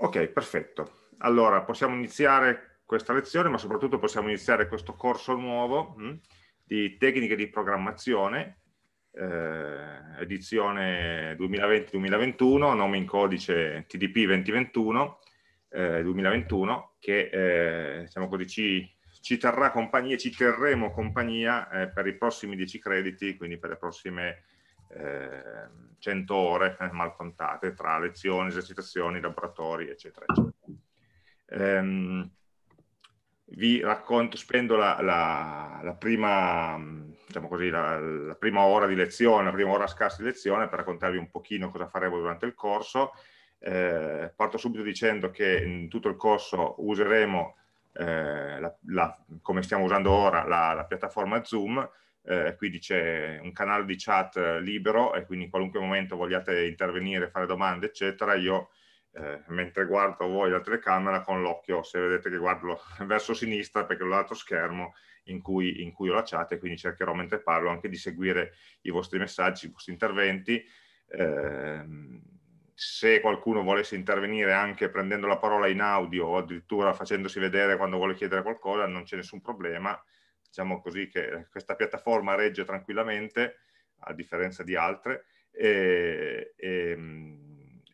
Ok, perfetto. Allora, possiamo iniziare questa lezione, ma soprattutto possiamo iniziare questo corso nuovo mh, hm, di tecniche di programmazione, eh, edizione 2020-2021, nome in codice TDP 2021, eh, 2021, che eh, diciamo così, ci, ci, terrà compagnia, ci terremo compagnia eh, per i prossimi 10 crediti, quindi per le prossime 100 ehm, ore eh, mal contate tra lezioni, esercitazioni, laboratori, eccetera, eccetera. Ehm, vi racconto, spendo la, la, la prima, diciamo così, la, prima ora di lezione, la prima ora scarsa di lezione per raccontarvi un pochino cosa faremo durante il corso. Eh, parto subito dicendo che in tutto il corso useremo, eh, come stiamo usando ora, la piattaforma Zoom, eh, quindi c'è un canale di chat libero e quindi in qualunque momento vogliate intervenire, fare domande, eccetera, io eh, mentre guardo voi la telecamera con l'occhio, se vedete che guardo verso sinistra perché ho l'altro schermo in cui, in cui ho la chat e quindi cercherò mentre parlo anche di seguire i vostri messaggi, i vostri interventi. Eh, se qualcuno volesse intervenire anche prendendo la parola in audio o addirittura facendosi vedere quando vuole chiedere qualcosa, non c'è nessun problema diciamo così che questa piattaforma regge tranquillamente, a differenza di altre, e, e,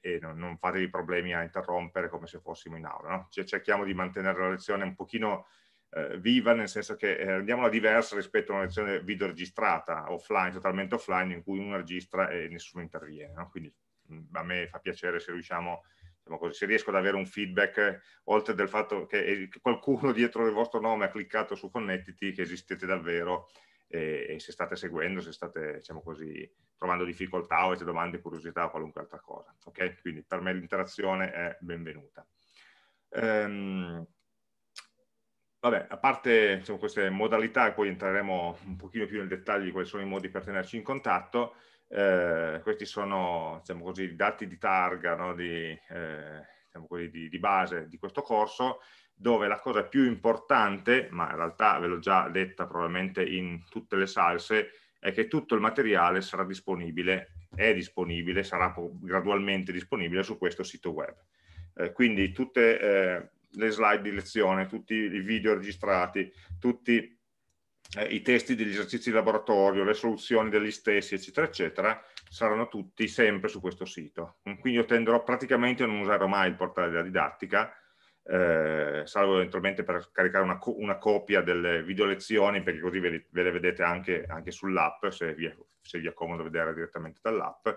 e non, non, fatevi problemi a interrompere come se fossimo in aula. No? Cioè, cerchiamo di mantenere la lezione un pochino eh, viva, nel senso che eh, rendiamola diversa rispetto a una lezione video registrata, offline, totalmente offline, in cui uno registra e nessuno interviene. No? Quindi a me fa piacere se riusciamo a diciamo così, se riesco ad avere un feedback, oltre del fatto che qualcuno dietro il vostro nome ha cliccato su Connettiti, che esistete davvero e, e se state seguendo, se state, diciamo così, trovando difficoltà o avete domande, curiosità o qualunque altra cosa. Ok? Quindi per me l'interazione è benvenuta. Ehm, vabbè, a parte diciamo, queste modalità, poi entreremo un pochino più nel dettaglio di quali sono i modi per tenerci in contatto, eh, questi sono diciamo così, dati di targa no, di, eh, diciamo così, di, di, base di questo corso, dove la cosa più importante, ma in realtà ve l'ho già detta probabilmente in tutte le salse, è che tutto il materiale sarà disponibile, è disponibile, sarà gradualmente disponibile su questo sito web. Eh, quindi tutte eh, le slide di lezione, tutti i video registrati, tutti eh, i testi degli esercizi di laboratorio, le soluzioni degli stessi, eccetera, eccetera, saranno tutti sempre su questo sito. Quindi io tenderò praticamente a non usare mai il portale della didattica, eh, salvo eventualmente per caricare una, co una, copia delle video lezioni, perché così ve le, ve le vedete anche, anche sull'app, se, se, vi è comodo vedere direttamente dall'app,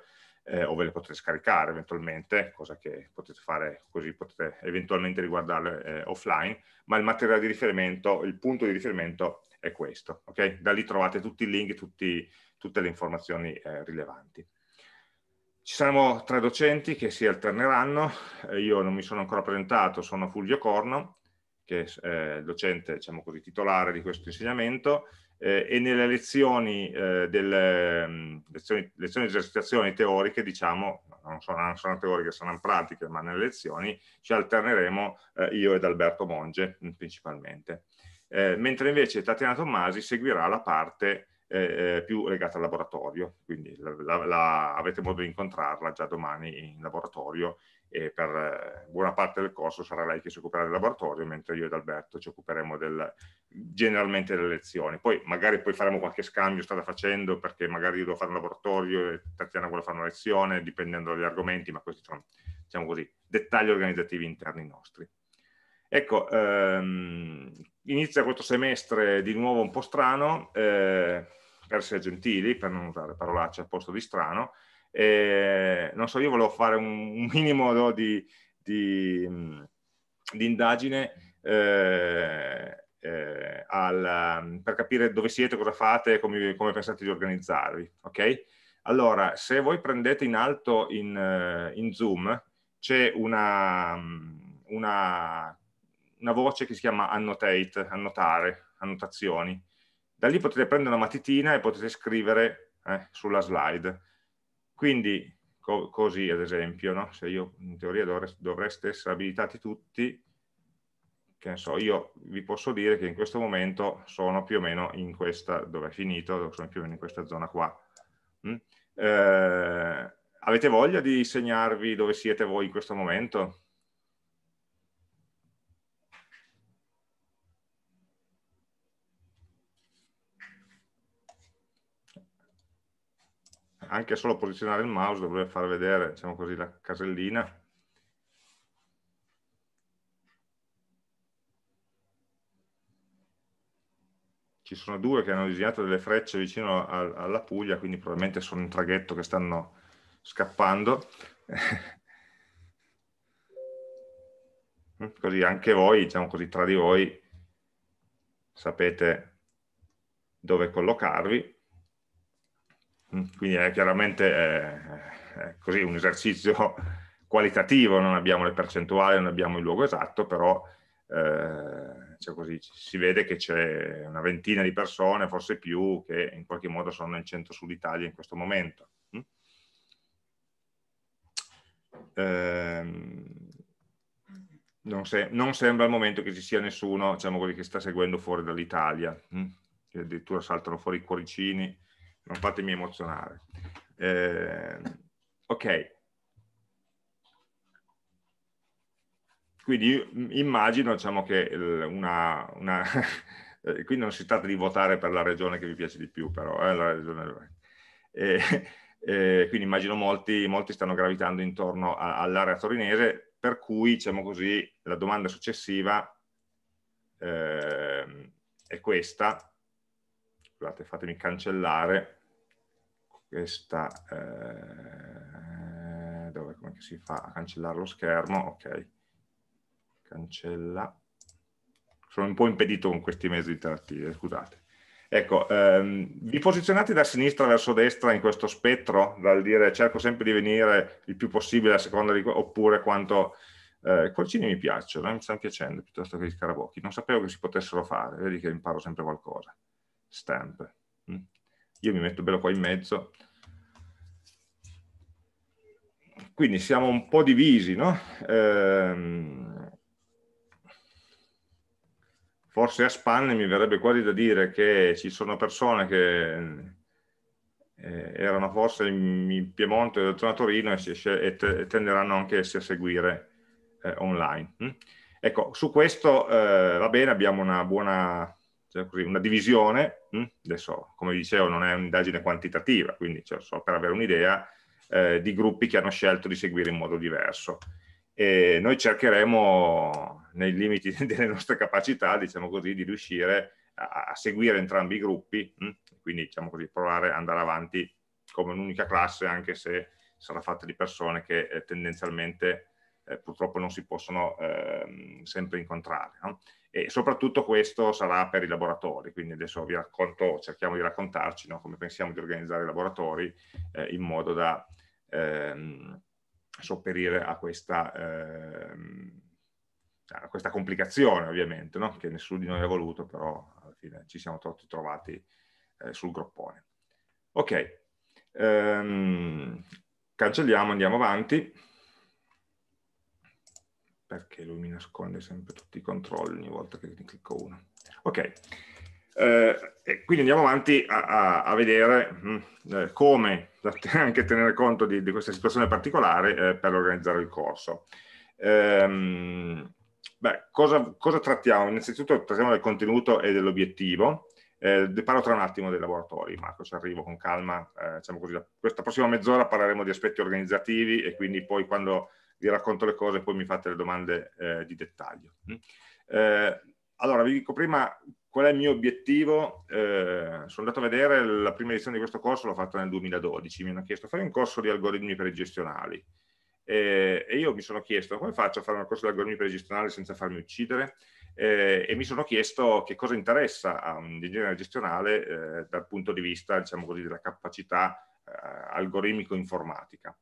eh, o ve le potete scaricare eventualmente, cosa che potete fare così potete eventualmente riguardarle eh, offline, ma il materiale di riferimento, il punto di riferimento è questo. Okay? Da lì trovate tutti i link, tutti, tutte le informazioni eh, rilevanti. Ci saranno tre docenti che si alterneranno, eh, io non mi sono ancora presentato, sono Fulvio Corno, che è il docente diciamo così, titolare di questo insegnamento, eh, e nelle lezioni, eh, delle mm, lezioni, lezioni di esercitazioni teoriche, diciamo, non sono, non sono, teoriche, sono pratiche, ma nelle lezioni ci alterneremo eh, io ed Alberto Monge principalmente eh, mentre invece Tatiana Tommasi seguirà la parte eh, eh, più legata al laboratorio, quindi la, la, la, avete modo di incontrarla già domani in laboratorio e per eh, buona parte del corso sarà lei che si occuperà del laboratorio, mentre io ed Alberto ci occuperemo del, generalmente delle lezioni. Poi magari poi faremo qualche scambio, strada facendo, perché magari io devo fare un laboratorio e Tatiana vuole fare una lezione, dipendendo dagli argomenti, ma questi sono, diciamo così, dettagli organizzativi interni nostri. Ecco, ehm, inizia questo semestre di nuovo un po' strano, eh, per essere gentili, per non usare parolacce al posto di strano. Eh, non so, io volevo fare un, minimo no, di, di, di, indagine eh, eh al, per capire dove siete, cosa fate, come, come pensate di organizzarvi. Ok? Allora, se voi prendete in alto in, eh, in Zoom, c'è una, una una voce che si chiama annotate, annotare, annotazioni. Da lì potete prendere una matitina e potete scrivere eh, sulla slide. Quindi, co così ad esempio, no? se io in teoria dovreste, dovreste essere abilitati tutti, che ne so, io vi posso dire che in questo momento sono più o meno in questa, dove è finito, sono più o meno in questa zona qua. Mm? Eh, avete voglia di segnarvi dove siete voi in questo momento? Anche solo posizionare il mouse dovrebbe far vedere, diciamo così, la casellina. Ci sono due che hanno disegnato delle frecce vicino alla Puglia, quindi probabilmente sono in traghetto che stanno scappando. così anche voi, diciamo così, tra di voi sapete dove collocarvi. Quindi è chiaramente è, è così un esercizio qualitativo, non abbiamo le percentuali, non abbiamo il luogo esatto, però eh, cioè così, si vede che c'è una ventina di persone, forse più, che in qualche modo sono nel centro sud Italia in questo momento. Eh, non, se, non, sembra al momento che ci sia nessuno diciamo così, che sta seguendo fuori dall'Italia, hm? che addirittura saltano fuori i cuoricini, non fatemi emozionare. Eh, ok. Quindi immagino diciamo, che una, una qui non si tratta di votare per la regione che vi piace di più, però eh, regione... Eh, eh, quindi immagino molti, molti stanno gravitando intorno all'area torinese, per cui, diciamo così, la domanda successiva eh, è questa, scusate, fatemi cancellare questa, eh, dove, come si fa a cancellare lo schermo, ok, cancella, sono un po' impedito con questi mezzi interattivi, scusate. Ecco, ehm, vi posizionate da sinistra verso destra in questo spettro, dal dire cerco sempre di venire il più possibile a seconda di oppure quanto... Eh, I cuoricini mi piacciono, eh, mi stanno piacendo piuttosto che gli scarabocchi. Non sapevo che si potessero fare, vedi che imparo sempre qualcosa. Stamp. Io mi metto bello qua in mezzo. Quindi siamo un po' divisi, no? Ehm, forse a spanne mi verrebbe quasi da dire che ci sono persone che eh, erano forse in Piemonte o zona Torino e, e, e, tenderanno anche a seguire eh, online. Mm? Ecco, su questo eh, va bene, abbiamo una buona cioè così, una divisione, mm? adesso come dicevo non è un'indagine quantitativa, quindi cioè, so per avere un'idea eh, di gruppi che hanno scelto di seguire in modo diverso e noi cercheremo nei limiti delle nostre capacità, diciamo così, di riuscire a, a seguire entrambi i gruppi, mh? Hm? quindi diciamo così, provare ad andare avanti come un'unica classe, anche se sarà fatta di persone che eh, tendenzialmente eh, purtroppo non si possono eh, sempre incontrare. No? E soprattutto questo sarà per i laboratori, quindi adesso vi racconto, cerchiamo di raccontarci no? come pensiamo di organizzare i laboratori eh, in modo da ehm, sopperire a questa, ehm, a questa complicazione ovviamente, no? che nessuno di noi ha voluto, però alla fine ci siamo tutti trovati eh, sul groppone. Ok, ehm, cancelliamo, andiamo avanti, perché lui mi nasconde sempre tutti i controlli ogni volta che ne clicco uno. Ok, eh, quindi andiamo avanti a, a, a vedere mh, hm, eh, come anche tenere conto di, di questa situazione particolare eh, per organizzare il corso. Ehm, beh, cosa, cosa, trattiamo? Innanzitutto trattiamo del contenuto e dell'obiettivo. Eh, parlo tra un attimo dei laboratori, Marco, ci arrivo con calma. Eh, diciamo così, questa prossima mezz'ora parleremo di aspetti organizzativi e quindi poi quando vi racconto le cose poi mi fate le domande eh, di dettaglio. Mm? Eh, allora, vi dico prima qual è il mio obiettivo? Eh, sono andato a vedere la prima edizione di questo corso, l'ho fatto nel 2012, mi hanno chiesto fai un corso di algoritmi pregestionali eh, e io mi sono chiesto come faccio a fare un corso di algoritmi pregestionali senza farmi uccidere eh, e mi sono chiesto che cosa interessa a un ingegnere gestionale eh, dal punto di vista diciamo così, della capacità eh, algoritmico-informatica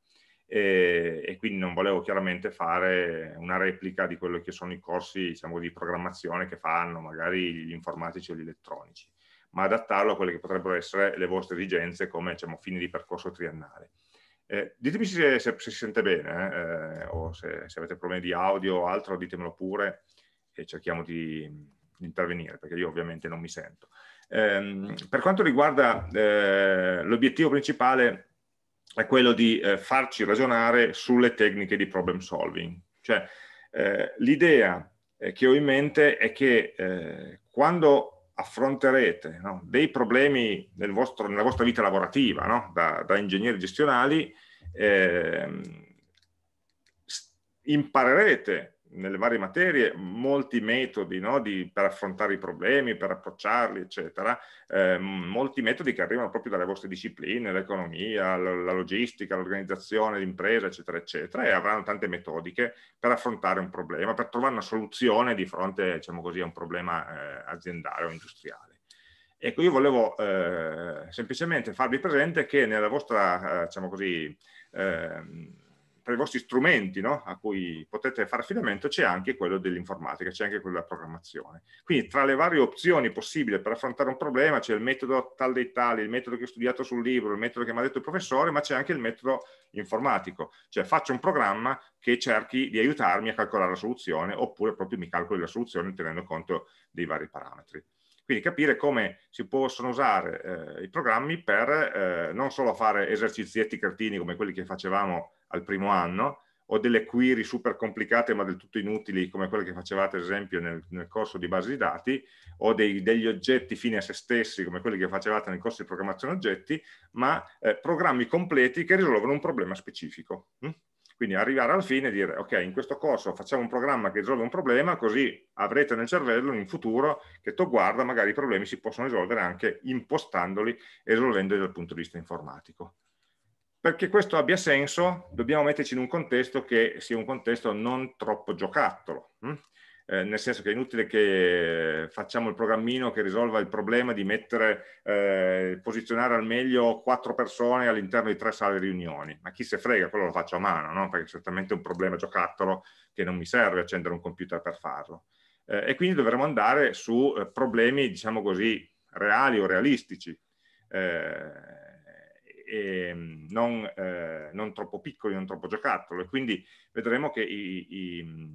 e, e, quindi non volevo chiaramente fare una replica di quello che sono i corsi diciamo, di programmazione che fanno magari gli informatici o gli elettronici, ma adattarlo a quelle che potrebbero essere le vostre esigenze come diciamo, fine di percorso triennale. Eh, ditemi se, se, se, si sente bene eh, o se, se, avete problemi di audio o altro, ditemelo pure e cerchiamo di, di intervenire perché io ovviamente non mi sento. Eh, per quanto riguarda eh, l'obiettivo principale è quello di eh, farci ragionare sulle tecniche di problem solving. Cioè, eh, l'idea eh, che ho in mente è che eh, quando affronterete no, dei problemi nel vostro, nella vostra vita lavorativa, no, da, da, ingegneri gestionali, eh, imparerete nelle varie materie molti metodi no, di, per affrontare i problemi, per approcciarli, eccetera, eh, molti metodi che arrivano proprio dalle vostre discipline, l'economia, la, la, logistica, l'organizzazione, l'impresa, eccetera, eccetera, e avranno tante metodiche per affrontare un problema, per trovare una soluzione di fronte, diciamo così, a un problema eh, aziendale o industriale. Ecco, io volevo eh, semplicemente farvi presente che nella vostra, eh, diciamo così, ehm, tra i vostri strumenti no? a cui potete fare affidamento c'è anche quello dell'informatica, c'è anche quello della programmazione. Quindi tra le varie opzioni possibili per affrontare un problema c'è il metodo tal dei tali, il metodo che ho studiato sul libro, il metodo che mi ha detto il professore, ma c'è anche il metodo informatico, cioè faccio un programma che cerchi di aiutarmi a calcolare la soluzione oppure proprio mi calcoli la soluzione tenendo conto dei vari parametri. Quindi capire come si possono usare eh, i programmi per eh, non solo fare esercizietti cretini come quelli che facevamo al primo anno, o delle query super complicate ma del tutto inutili come quelle che facevate ad esempio nel, nel corso di base di dati, o dei, degli oggetti fini a se stessi come quelli che facevate nel corso di programmazione oggetti, ma eh, programmi completi che risolvono un problema specifico. Hm? Quindi arrivare alla fine e dire, ok, in questo corso facciamo un programma che risolve un problema, così avrete nel cervello in futuro che tu guarda, magari i problemi si possono risolvere anche impostandoli e risolvendoli dal punto di vista informatico. Perché questo abbia senso, dobbiamo metterci in un contesto che sia un contesto non troppo giocattolo. Hm? Eh, nel senso che è inutile che facciamo il programmino che risolva il problema di mettere, eh, posizionare al meglio quattro persone all'interno di tre sale riunioni, ma chi se frega, quello lo faccio a mano, no? perché è certamente un problema giocattolo che non mi serve accendere un computer per farlo. Eh, e quindi dovremo andare su eh, problemi, diciamo così, reali o realistici. E non, eh, non, troppo piccoli, non troppo giocattolo e quindi vedremo che i, i,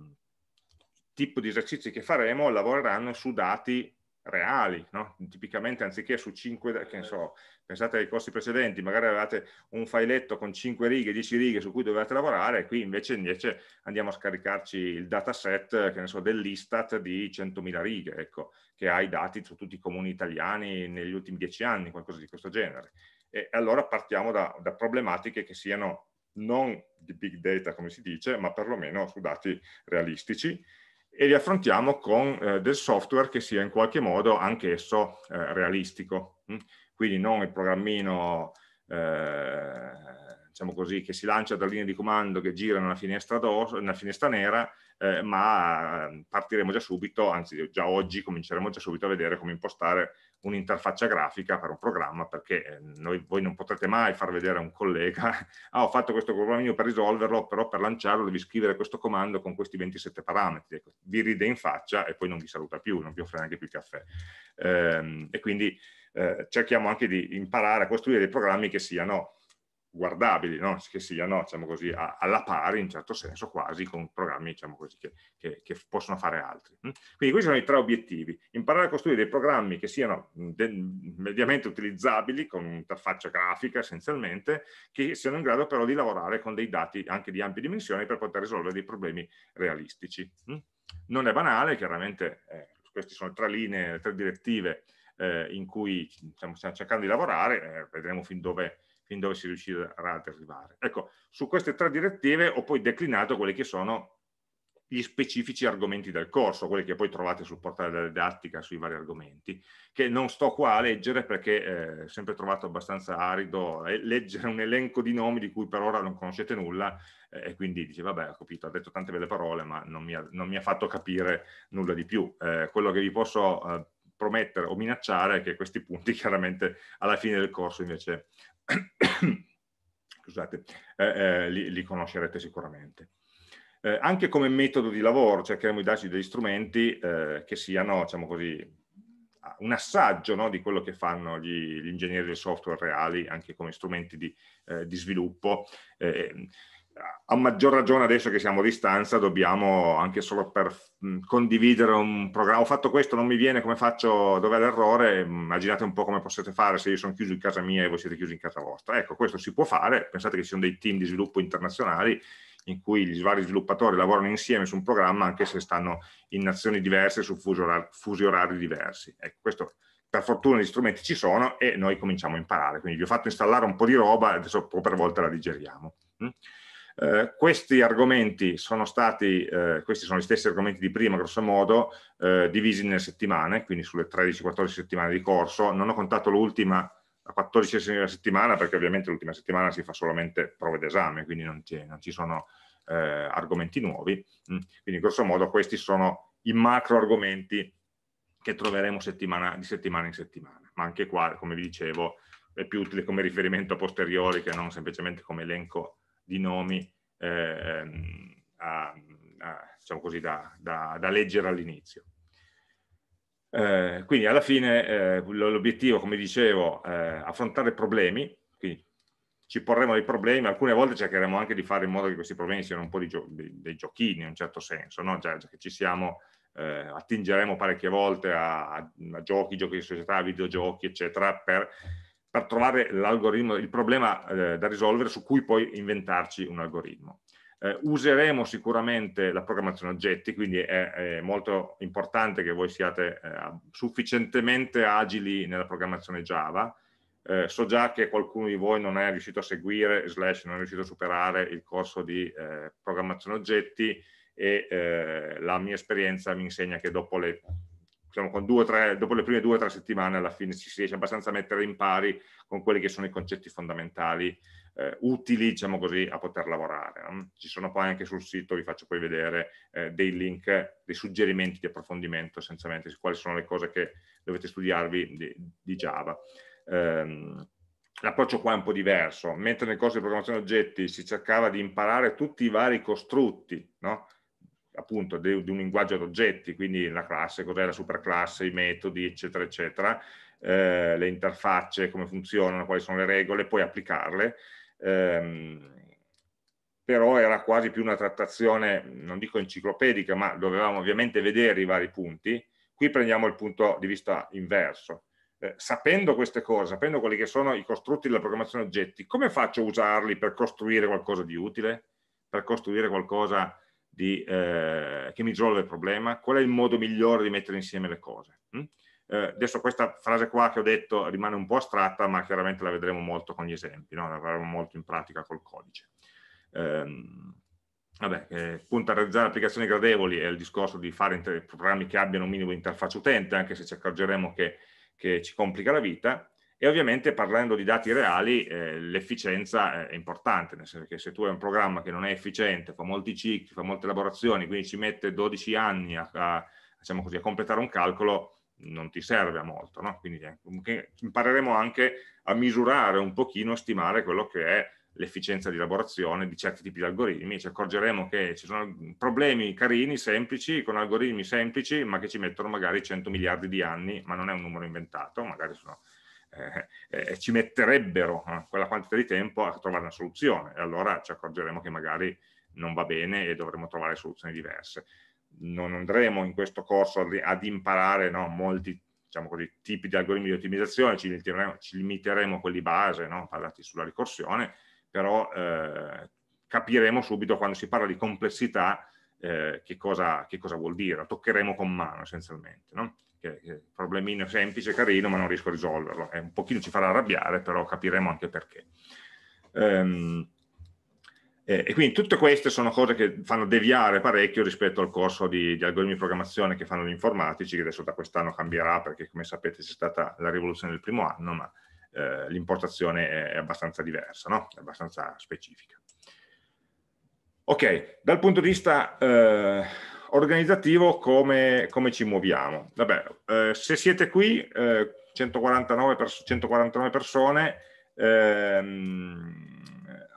tipo di esercizi che faremo lavoreranno su dati reali, no? tipicamente anziché su 5, che ne so, pensate ai corsi precedenti, magari avevate un filetto con 5 righe, 10 righe su cui dovete lavorare, qui invece, invece andiamo a scaricarci il dataset, che ne so, dell'Istat di 100.000 righe, ecco, che ha i dati su tutti i comuni italiani negli ultimi 10 anni, qualcosa di questo genere. E allora partiamo da, da problematiche che siano non di big data come si dice, ma perlomeno su dati realistici, e li affrontiamo con eh, del software che sia in qualche modo anch'esso eh, realistico. Hm? Quindi non il programmino, eh, diciamo così, che si lancia da linea di comando che gira nella finestra, nella finestra nera, eh, ma ehm, partiremo già subito, anzi già oggi cominceremo già subito a vedere come impostare un'interfaccia grafica per un programma, perché eh, noi, voi non potrete mai far vedere a un collega, ah ho fatto questo programmino per risolverlo, però per lanciarlo devi scrivere questo comando con questi 27 parametri, ecco, vi ride in faccia e poi non vi saluta più, non vi offre neanche più il caffè. Ehm, e quindi eh, cerchiamo anche di imparare a costruire dei programmi che siano guardabili, no? che siano diciamo così, a, alla pari in certo senso quasi con programmi diciamo così, che, che, che, possono fare altri. Hm? Quindi questi sono i tre obiettivi, imparare a costruire dei programmi che siano mediamente utilizzabili con un'interfaccia grafica essenzialmente, che siano in grado però di lavorare con dei dati anche di ampie dimensioni per poter risolvere dei problemi realistici. Hm? Non è banale, chiaramente eh, queste sono tre linee, tre direttive eh, in cui diciamo, stiamo cercando di lavorare, eh, vedremo fin dove fin dove si riuscirà ad arrivare. Ecco, su queste tre direttive ho poi declinato quelli che sono gli specifici argomenti del corso, quelli che poi trovate sul portale della didattica sui vari argomenti, che non sto qua a leggere perché eh, ho sempre trovato abbastanza arido eh, leggere un elenco di nomi di cui per ora non conoscete nulla eh, e quindi dice vabbè ho capito, ha detto tante belle parole ma non mi ha, non mi ha fatto capire nulla di più. Eh, quello che vi posso eh, promettere o minacciare è che questi punti chiaramente alla fine del corso invece scusate, eh, eh, li, li, conoscerete sicuramente. Eh, anche come metodo di lavoro cercheremo di darci degli strumenti eh, che siano, diciamo così, un assaggio no, di quello che fanno gli, gli, ingegneri del software reali, anche come strumenti di, eh, di sviluppo. A maggior ragione adesso che siamo a distanza dobbiamo anche solo per condividere un programma, ho fatto questo, non mi viene, come faccio, dov'è l'errore, immaginate un po' come possiate fare se io sono chiuso in casa mia e voi siete chiusi in casa vostra. Ecco, questo si può fare, pensate che ci sono dei team di sviluppo internazionali in cui gli vari sviluppatori lavorano insieme su un programma anche se stanno in nazioni diverse, su fusi orari, diversi. Ecco, questo per fortuna gli strumenti ci sono e noi cominciamo a imparare. Quindi vi ho fatto installare un po' di roba, adesso un per volta la digeriamo. Eh, questi argomenti sono stati, eh, questi sono gli stessi argomenti di prima, grosso modo, eh, divisi nelle settimane, quindi sulle 13-14 settimane di corso. Non ho contato l'ultima, la 14 settimana, perché ovviamente l'ultima settimana si fa solamente prove d'esame, quindi non, non, ci sono eh, argomenti nuovi. Mm. Quindi grosso modo questi sono i macro argomenti che troveremo settimana, di settimana in settimana. Ma anche qua, come vi dicevo, è più utile come riferimento a posteriori che non semplicemente come elenco di nomi eh, a, a, diciamo così, da, da, da leggere all'inizio. Eh, quindi alla fine eh, l'obiettivo, come dicevo, è affrontare problemi, quindi ci porremo dei problemi, alcune volte cercheremo anche di fare in modo che questi problemi siano un po' gio dei giochini in un certo senso, no? già, già, che ci siamo, eh, attingeremo parecchie volte a, a, giochi, giochi di società, videogiochi, eccetera, per per trovare l'algoritmo, il problema eh, da risolvere su cui poi inventarci un algoritmo. Eh, useremo sicuramente la programmazione oggetti, quindi è, è molto importante che voi siate eh, sufficientemente agili nella programmazione Java. Eh, so già che qualcuno di voi non è riuscito a seguire, slash non è riuscito a superare il corso di eh, programmazione oggetti e eh, la mia esperienza mi insegna che dopo le diciamo, due, tre, dopo le prime due o tre settimane alla fine ci si riesce abbastanza a mettere in pari con quelli che sono i concetti fondamentali eh, utili diciamo così, a poter lavorare. No? Ci sono poi anche sul sito, vi faccio poi vedere eh, dei link, dei suggerimenti di approfondimento essenzialmente su quali sono le cose che dovete studiarvi di, di Java. Um, L'approccio qua è un po' diverso, mentre nel corso di programmazione oggetti si cercava di imparare tutti i vari costrutti, no? Appunto di, di un linguaggio ad oggetti, quindi la classe, cos'è la superclasse, i metodi, eccetera, eccetera, eh, le interfacce, come funzionano, quali sono le regole, poi applicarle. Ehm, però era quasi più una trattazione, non dico enciclopedica, ma dovevamo ovviamente vedere i vari punti. Qui prendiamo il punto di vista inverso. Eh, sapendo queste cose, sapendo quelli che sono i costrutti della programmazione oggetti, come faccio a usarli per costruire qualcosa di utile? Per costruire qualcosa di, eh, che mi risolve il problema, qual è il modo migliore di mettere insieme le cose. Mm? Eh, adesso questa frase qua che ho detto rimane un po' astratta, ma chiaramente la vedremo molto con gli esempi, no? la vedremo molto in pratica col codice. Ehm, vabbè, eh, punta a realizzare applicazioni gradevoli è il discorso di fare programmi che abbiano un minimo di interfaccia utente, anche se ci accorgeremo che, che ci complica la vita, e ovviamente parlando di dati reali eh, l'efficienza è importante, nel senso che se tu hai un programma che non è efficiente, fa molti cicli, fa molte elaborazioni, quindi ci mette 12 anni a, a, diciamo così, a completare un calcolo, non ti serve a molto. No? Quindi eh, impareremo anche a misurare un pochino, a stimare quello che è l'efficienza di elaborazione di certi tipi di algoritmi, ci accorgeremo che ci sono problemi carini, semplici, con algoritmi semplici, ma che ci mettono magari 100 miliardi di anni, ma non è un numero inventato, magari sono eh, eh, ci metterebbero eh, quella quantità di tempo a trovare una soluzione e allora ci accorgeremo che magari non va bene e dovremo trovare soluzioni diverse. Non andremo in questo corso ad imparare no, molti diciamo così, tipi di algoritmi di ottimizzazione, ci limiteremo, ci limiteremo a quelli base, no, basati sulla ricorsione, però eh, capiremo subito quando si parla di complessità eh, che, cosa, che, cosa, vuol dire, lo toccheremo con mano essenzialmente. No? Che, che problemino semplice, carino, ma non riesco a risolverlo. È un pochino ci farà arrabbiare, però capiremo anche perché. Um, e, e quindi tutte queste sono cose che fanno deviare parecchio rispetto al corso di, di algoritmi di programmazione che fanno gli informatici, che adesso da quest'anno cambierà perché come sapete c'è stata la rivoluzione del primo anno, ma eh, l'importazione è, è, abbastanza diversa, no? è abbastanza specifica. Ok, dal punto di vista eh, organizzativo come, come ci muoviamo? Vabbè, eh, se siete qui, eh, 149, pers 149 persone, ehm,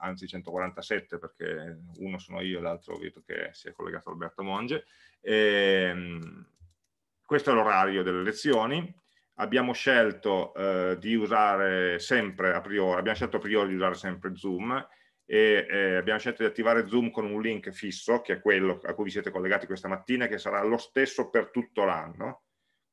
anzi 147 perché uno sono io e l'altro vedo che si è collegato Alberto Monge. Ehm, questo è l'orario delle lezioni. Abbiamo scelto eh, di usare sempre a priori, abbiamo scelto a priori di usare sempre Zoom e eh, abbiamo scelto di attivare Zoom con un link fisso, che è quello a cui vi siete collegati questa mattina, che sarà lo stesso per tutto l'anno.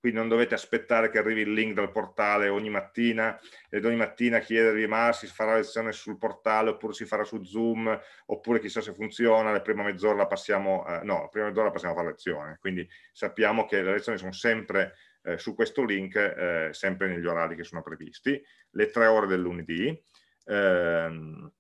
quindi non dovete aspettare che arrivi il link dal portale ogni mattina ed ogni mattina chiedervi ma si farà la lezione sul portale oppure si farà su Zoom oppure chissà se funziona, la prima mezz'ora la passiamo, eh, no, la prima mezz'ora passiamo a fare lezione, quindi sappiamo che le lezioni sono sempre eh, su questo link, eh, sempre negli orari che sono previsti, le tre ore del lunedì, ehm,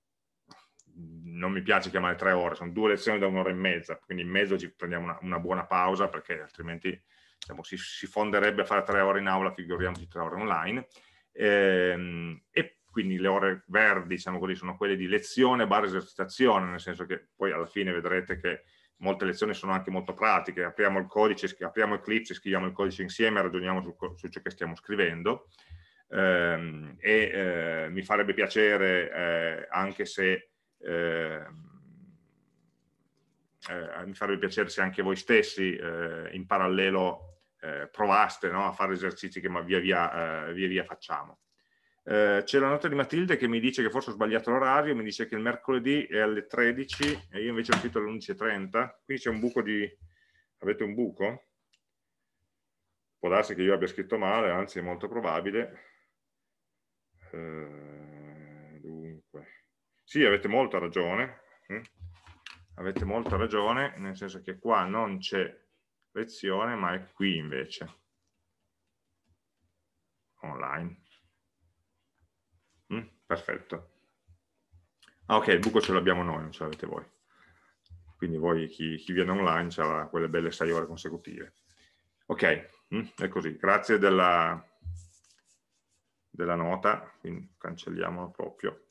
non mi piace chiamare tre ore, sono due lezioni da un'ora e mezza, quindi in mezzo ci prendiamo una, una buona pausa perché altrimenti diciamo, si, si, fonderebbe a fare tre ore in aula, figuriamoci tre ore online. Ehm, e quindi le ore verdi, diciamo così, sono quelle di lezione barra esercitazione, nel senso che poi alla fine vedrete che molte lezioni sono anche molto pratiche, apriamo il codice, apriamo Eclipse, scriviamo il codice insieme, ragioniamo su, su ciò che stiamo scrivendo ehm, e eh, mi farebbe piacere eh, anche se ehm, eh, mi farebbe piacere se anche voi stessi eh, in parallelo eh, provaste no, a fare esercizi che via via, eh, via, via facciamo. Eh, c'è la nota di Matilde che mi dice che forse ho sbagliato l'orario, mi dice che il mercoledì è alle 13 e io invece ho scritto alle 11.30, quindi c'è un buco di... avete un buco? Può darsi che io abbia scritto male, anzi è molto probabile. Eh. Sì, avete molta ragione. Hm? Avete molta ragione, nel senso che qua non c'è lezione, ma è qui invece, online. Mm, perfetto. Ah, ok, il buco ce l'abbiamo noi, non ce l'avete voi. Quindi voi, chi, chi viene online, ha quelle belle 6 ore consecutive. Ok, mm, è così. Grazie della, della nota, quindi cancelliamola proprio.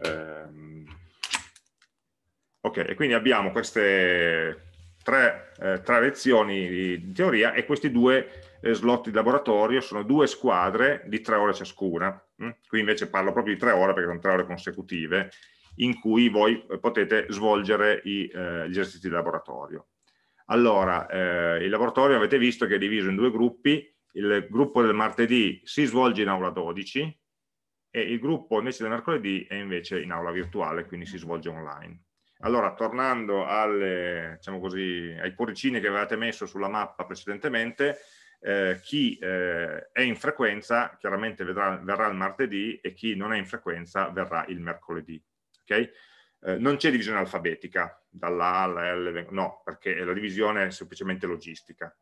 Um, ok, e quindi abbiamo queste tre, eh, tre lezioni di, di, teoria e questi due eh, slot di laboratorio sono due squadre di tre ore ciascuna. Mm? Qui invece parlo proprio di tre ore perché sono tre ore consecutive in cui voi eh, potete svolgere i, eh, gli esercizi di laboratorio. Allora, eh, il laboratorio avete visto che è diviso in due gruppi, il gruppo del martedì si svolge in aula 12 e il gruppo invece del mercoledì è invece in aula virtuale, quindi si svolge online. Allora, tornando alle, diciamo così, ai cuoricini che avevate messo sulla mappa precedentemente, eh, chi eh, è in frequenza chiaramente vedrà, verrà il martedì e chi non è in frequenza verrà il mercoledì. Okay? Eh, non c'è divisione alfabetica, dall'A alla L, no, perché la divisione è semplicemente logistica.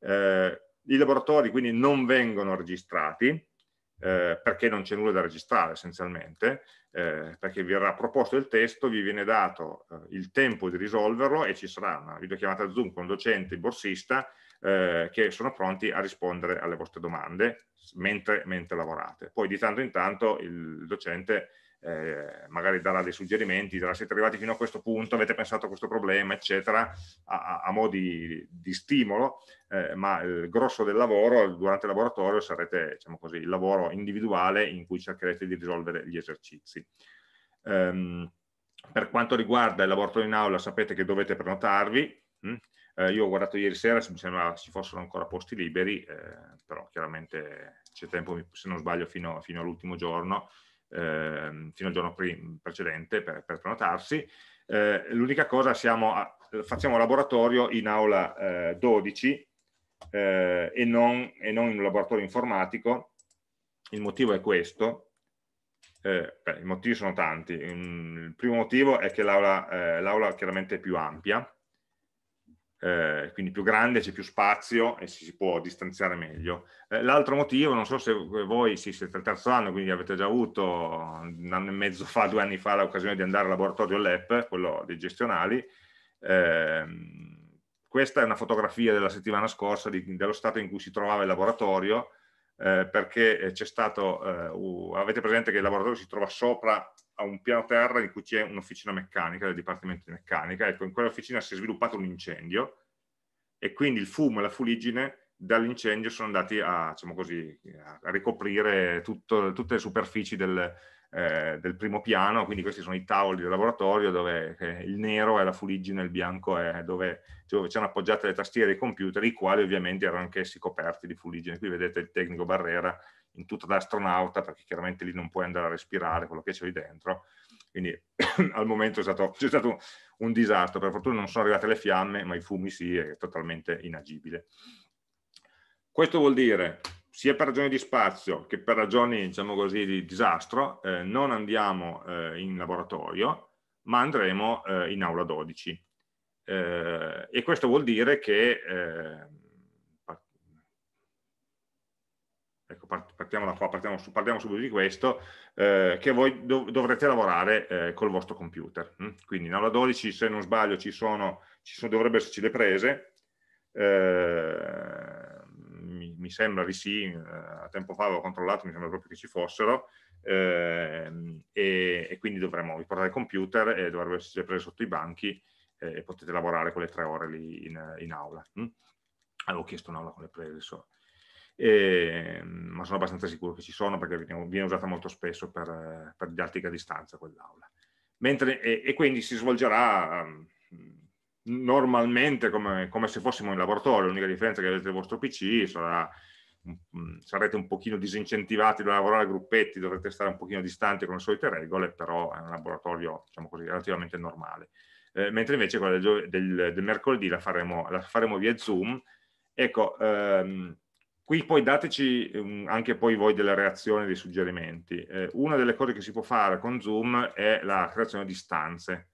Eh, I laboratori quindi non vengono registrati, eh, perché non c'è nulla da registrare essenzialmente, eh, perché vi verrà proposto il testo, vi viene dato eh, il tempo di risolverlo e ci sarà una videochiamata Zoom con docente, il borsista, eh, che sono pronti a rispondere alle vostre domande mentre, mentre lavorate. Poi di tanto in tanto il docente eh, magari darà dei suggerimenti, dirà siete arrivati fino a questo punto, avete pensato a questo problema, eccetera, a, a mo' di, di stimolo, eh, ma il grosso del lavoro durante il laboratorio sarete, diciamo così, il lavoro individuale in cui cercherete di risolvere gli esercizi. Um, per quanto riguarda il laboratorio in aula sapete che dovete prenotarvi, hm? eh, io ho guardato ieri sera, mi sembrava ci fossero ancora posti liberi, eh, però chiaramente c'è tempo, se non sbaglio, fino, fino all'ultimo giorno, eh, fino al giorno precedente per, per prenotarsi. Eh, L'unica cosa, a, facciamo laboratorio in aula 12 eh, eh, e non, e, non, in un laboratorio informatico. Il motivo è questo. Eh, beh, I motivi sono tanti. Il primo motivo è che l'aula chiaramente è più ampia, eh, quindi più grande, c'è più spazio e si, può distanziare meglio. Eh, L'altro motivo, non so se voi sì, siete al terzo anno, quindi avete già avuto un anno e mezzo fa, due anni fa, l'occasione di andare al laboratorio LEP, quello dei gestionali. Eh, questa è una fotografia della settimana scorsa di, dello stato in cui si trovava il laboratorio, eh, perché c'è stato, uh, avete presente che il laboratorio si trova sopra a un piano terra in cui c'è un'officina meccanica, del Dipartimento di Meccanica, ecco, in quell'officina si è sviluppato un incendio e quindi il fumo e la fuliggine dall'incendio sono andati a, diciamo così, a ricoprire tutto, tutte le superfici del, eh, del, primo piano, quindi questi sono i tavoli del laboratorio dove eh, il nero è la fuliggine, il bianco è dove, dove c'erano appoggiate le tastiere dei computer, i quali ovviamente erano anch'essi coperti di fuliggine. Qui vedete il tecnico Barrera in tutta da astronauta, perché chiaramente lì non puoi andare a respirare quello che c'è lì dentro, quindi al momento c'è stato, stato, un disastro, per fortuna non sono arrivate le fiamme, ma i fumi sì, è totalmente inagibile. Questo vuol dire, sia per ragioni di spazio che per ragioni, diciamo così, di disastro, eh, non andiamo eh, in laboratorio, ma andremo eh, in aula 12. Eh, e questo vuol dire che eh, ecco, partiamo da qua, partiamo, parliamo subito di questo, eh, che voi dov dovrete lavorare eh, col vostro computer. Hm? Quindi in aula 12, se non sbaglio, ci, sono, ci sono, dovrebbero esserci le prese, eh, mi, mi, sembra di sì, eh, a tempo fa avevo controllato, mi sembra proprio che ci fossero, ehm, e, e, quindi dovremmo riportare il computer e dovrebbero esserci le prese sotto i banchi e potete lavorare quelle tre ore lì in, in aula. Hm? Avevo chiesto un'aula con le prese, so e, ma sono abbastanza sicuro che ci sono perché viene, viene usata molto spesso per, per didattica a distanza quell'aula. E, e, quindi si svolgerà um, normalmente come, come, se fossimo in laboratorio, l'unica differenza è che avete il vostro PC, sarà, um, sarete un pochino disincentivati da lavorare a gruppetti, dovrete stare un pochino distanti con le solite regole, però è un laboratorio diciamo così, relativamente normale. Eh, mentre invece quella del, del, del mercoledì la faremo, la faremo, via Zoom. Ecco, ehm, Qui poi dateci um, anche poi voi delle reazioni, dei suggerimenti. Eh, una delle cose che si può fare con Zoom è la creazione di stanze.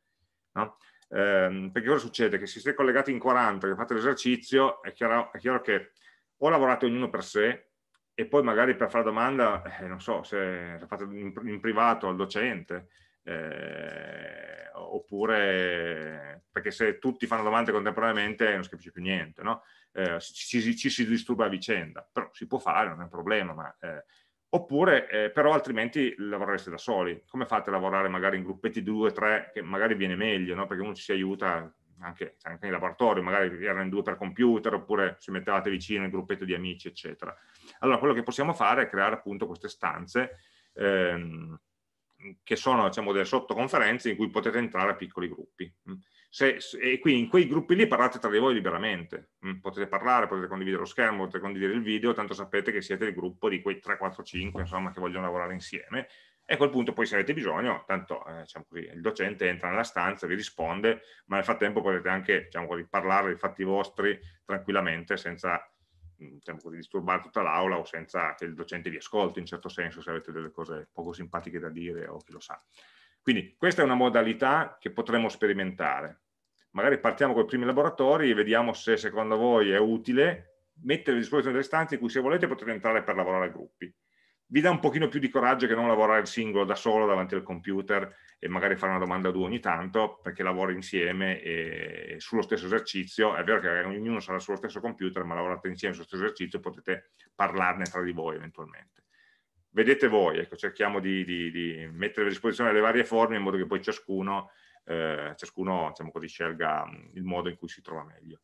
No? Eh, perché cosa succede? Che se siete collegati in 40 e fate l'esercizio, è è chiaro che o lavorate ognuno per sé e poi magari per fare domanda, eh, non so, se la fate in, in privato al docente, eh, oppure perché se tutti fanno domande contemporaneamente non si capisce più niente, no? eh, ci, ci, si disturba a vicenda, però si può fare, non è un problema, ma, eh, oppure eh, però altrimenti lavorereste da soli, come fate a lavorare magari in gruppetti di due o tre, che magari viene meglio, no? perché uno ci si aiuta anche, anche in laboratorio, magari erano in due per computer, oppure si mettevate vicino in gruppetto di amici, eccetera. Allora quello che possiamo fare è creare appunto queste stanze, ehm, che sono diciamo, delle sottoconferenze in cui potete entrare a piccoli gruppi. Se, e quindi in quei gruppi lì parlate tra di voi liberamente, mm, potete parlare, potete condividere lo schermo, potete condividere il video, tanto sapete che siete il gruppo di quei 3, 4, 5 insomma, che vogliono lavorare insieme e a quel punto poi se avete bisogno, tanto eh, diciamo così, il docente entra nella stanza, vi risponde, ma nel frattempo potete anche diciamo parlare dei fatti vostri tranquillamente senza mm, diciamo così, disturbare tutta l'aula o senza che il docente vi ascolti in certo senso se avete delle cose poco simpatiche da dire o chi lo sa. Quindi questa è una modalità che potremmo sperimentare. Magari partiamo con i primi laboratori e vediamo se secondo voi è utile mettere a disposizione delle stanze in cui se volete potete entrare per lavorare a gruppi. Vi dà un pochino più di coraggio che non lavorare singolo da solo davanti al computer e magari fare una domanda a due ogni tanto perché lavori insieme e sullo stesso esercizio. È vero che ognuno sarà sullo stesso computer ma lavorate insieme sullo stesso esercizio e potete parlarne tra di voi eventualmente vedete voi, ecco, cerchiamo di, di, di, mettere a disposizione le varie forme in modo che poi ciascuno, eh, ciascuno diciamo così, scelga mm, il modo in cui si trova meglio.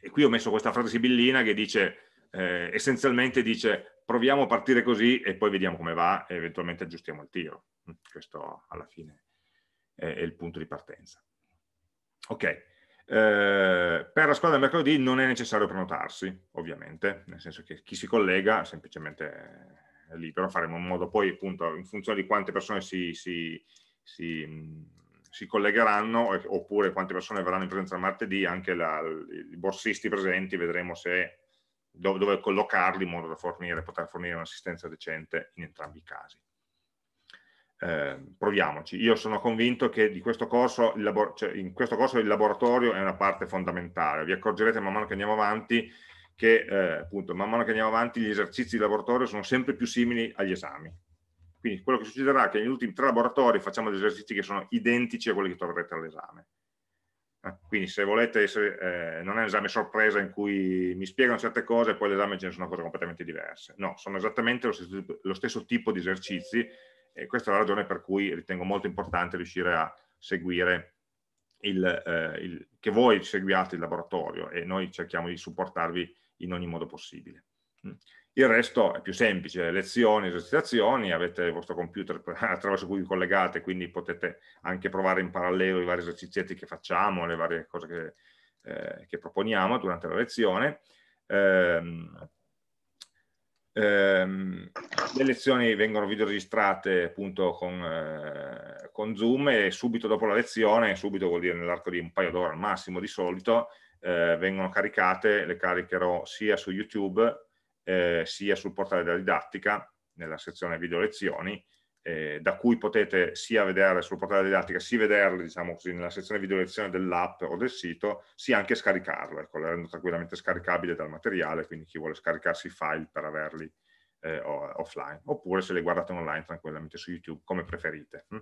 E qui ho messo questa frase sibillina che dice, eh, essenzialmente dice, proviamo a partire così e poi vediamo come va e eventualmente aggiustiamo il tiro. Mm, questo alla fine è, è il punto di partenza. Ok. Eh, per la squadra del mercoledì non è necessario prenotarsi, ovviamente, nel senso che chi si collega semplicemente libero, faremo in modo poi appunto in funzione di quante persone si, si, si, si collegheranno oppure quante persone verranno in presenza martedì, anche la, i borsisti presenti vedremo se dove, dove, collocarli in modo da fornire, poter fornire un'assistenza decente in entrambi i casi. Eh, proviamoci. Io sono convinto che questo corso, cioè in questo corso il laboratorio è una parte fondamentale. Vi accorgerete man mano che andiamo avanti che eh, appunto man mano che andiamo avanti gli esercizi di laboratorio sono sempre più simili agli esami. Quindi quello che succederà è che negli ultimi tre laboratori facciamo degli esercizi che sono identici a quelli che troverete all'esame. Eh, quindi se volete essere, eh, non è un esame sorpresa in cui mi spiegano certe cose e poi all'esame ce ne sono cose completamente diverse. No, sono esattamente lo stesso, lo stesso tipo di esercizi e questa è la ragione per cui ritengo molto importante riuscire a seguire il, eh, il, che voi seguiate il laboratorio e noi cerchiamo di supportarvi in ogni modo possibile. Il resto è più semplice, lezioni, esercitazioni, avete il vostro computer attraverso cui vi collegate, quindi potete anche provare in parallelo i vari esercizietti che facciamo, le varie cose che, eh, che proponiamo durante la lezione. Eh, Ehm, le lezioni vengono videoregistrate appunto con, eh, con, Zoom e subito dopo la lezione, subito vuol dire nell'arco di un paio d'ore al massimo di solito, eh, vengono caricate, le caricherò sia su YouTube eh, sia sul portale della didattica, nella sezione video lezioni, eh, da cui potete sia vedere sul portale della didattica, sia vederle diciamo così, nella sezione video lezione dell'app o del sito, sia anche scaricarle, ecco, le rendo tranquillamente scaricabili dal materiale, quindi chi vuole scaricarsi i file per averli eh, offline, oppure se le guardate online tranquillamente su YouTube, come preferite. Hm?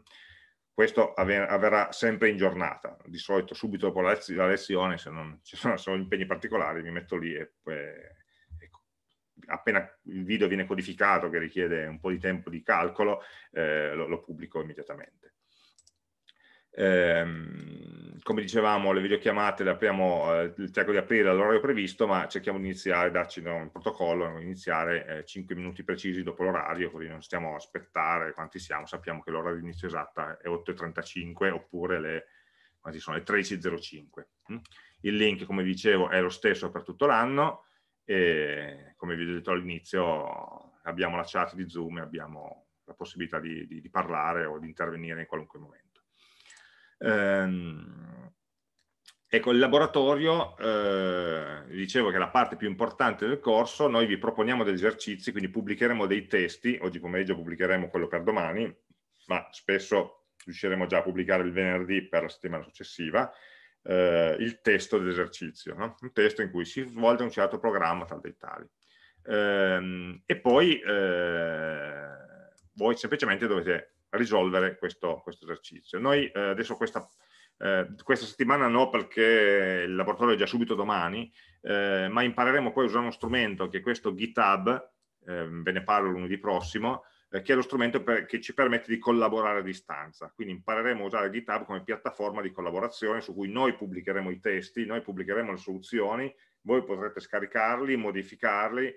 Questo avverrà sempre in giornata, di solito subito dopo la lezione, se non ci sono, sono impegni particolari, mi metto lì e poi appena il video viene codificato, che richiede un po' di tempo di calcolo, eh, lo, lo, pubblico immediatamente. Eh, come dicevamo, le videochiamate le apriamo, eh, cerco di aprire all'orario previsto, ma cerchiamo di iniziare, darci un protocollo, iniziare eh, 5 minuti precisi dopo l'orario, così non stiamo a aspettare quanti siamo, sappiamo che l'ora di inizio esatta è 8.35 oppure le, sono, le 13.05. Mm? Il link, come dicevo, è lo stesso per tutto l'anno, e come vi ho detto all'inizio abbiamo la chat di Zoom e abbiamo la possibilità di, di, di parlare o di intervenire in qualunque momento. Ehm, ecco, il laboratorio, eh, dicevo che è la parte più importante del corso, noi vi proponiamo degli esercizi, quindi pubblicheremo dei testi, oggi pomeriggio pubblicheremo quello per domani, ma spesso riusciremo già a pubblicare il venerdì per la settimana successiva, eh, il testo dell'esercizio, no? un testo in cui si svolge un certo programma tal dei tali. Ehm, e poi eh, voi semplicemente dovete risolvere questo, questo esercizio. Noi eh, adesso questa, eh, questa, settimana no perché il laboratorio è già subito domani, eh, ma impareremo poi a usare uno strumento che è questo GitHub, eh, ve ne parlo lunedì prossimo, che è lo strumento per, che ci permette di collaborare a distanza. Quindi impareremo a usare GitHub come piattaforma di collaborazione su cui noi pubblicheremo i testi, noi pubblicheremo le soluzioni, voi potrete scaricarli, modificarli,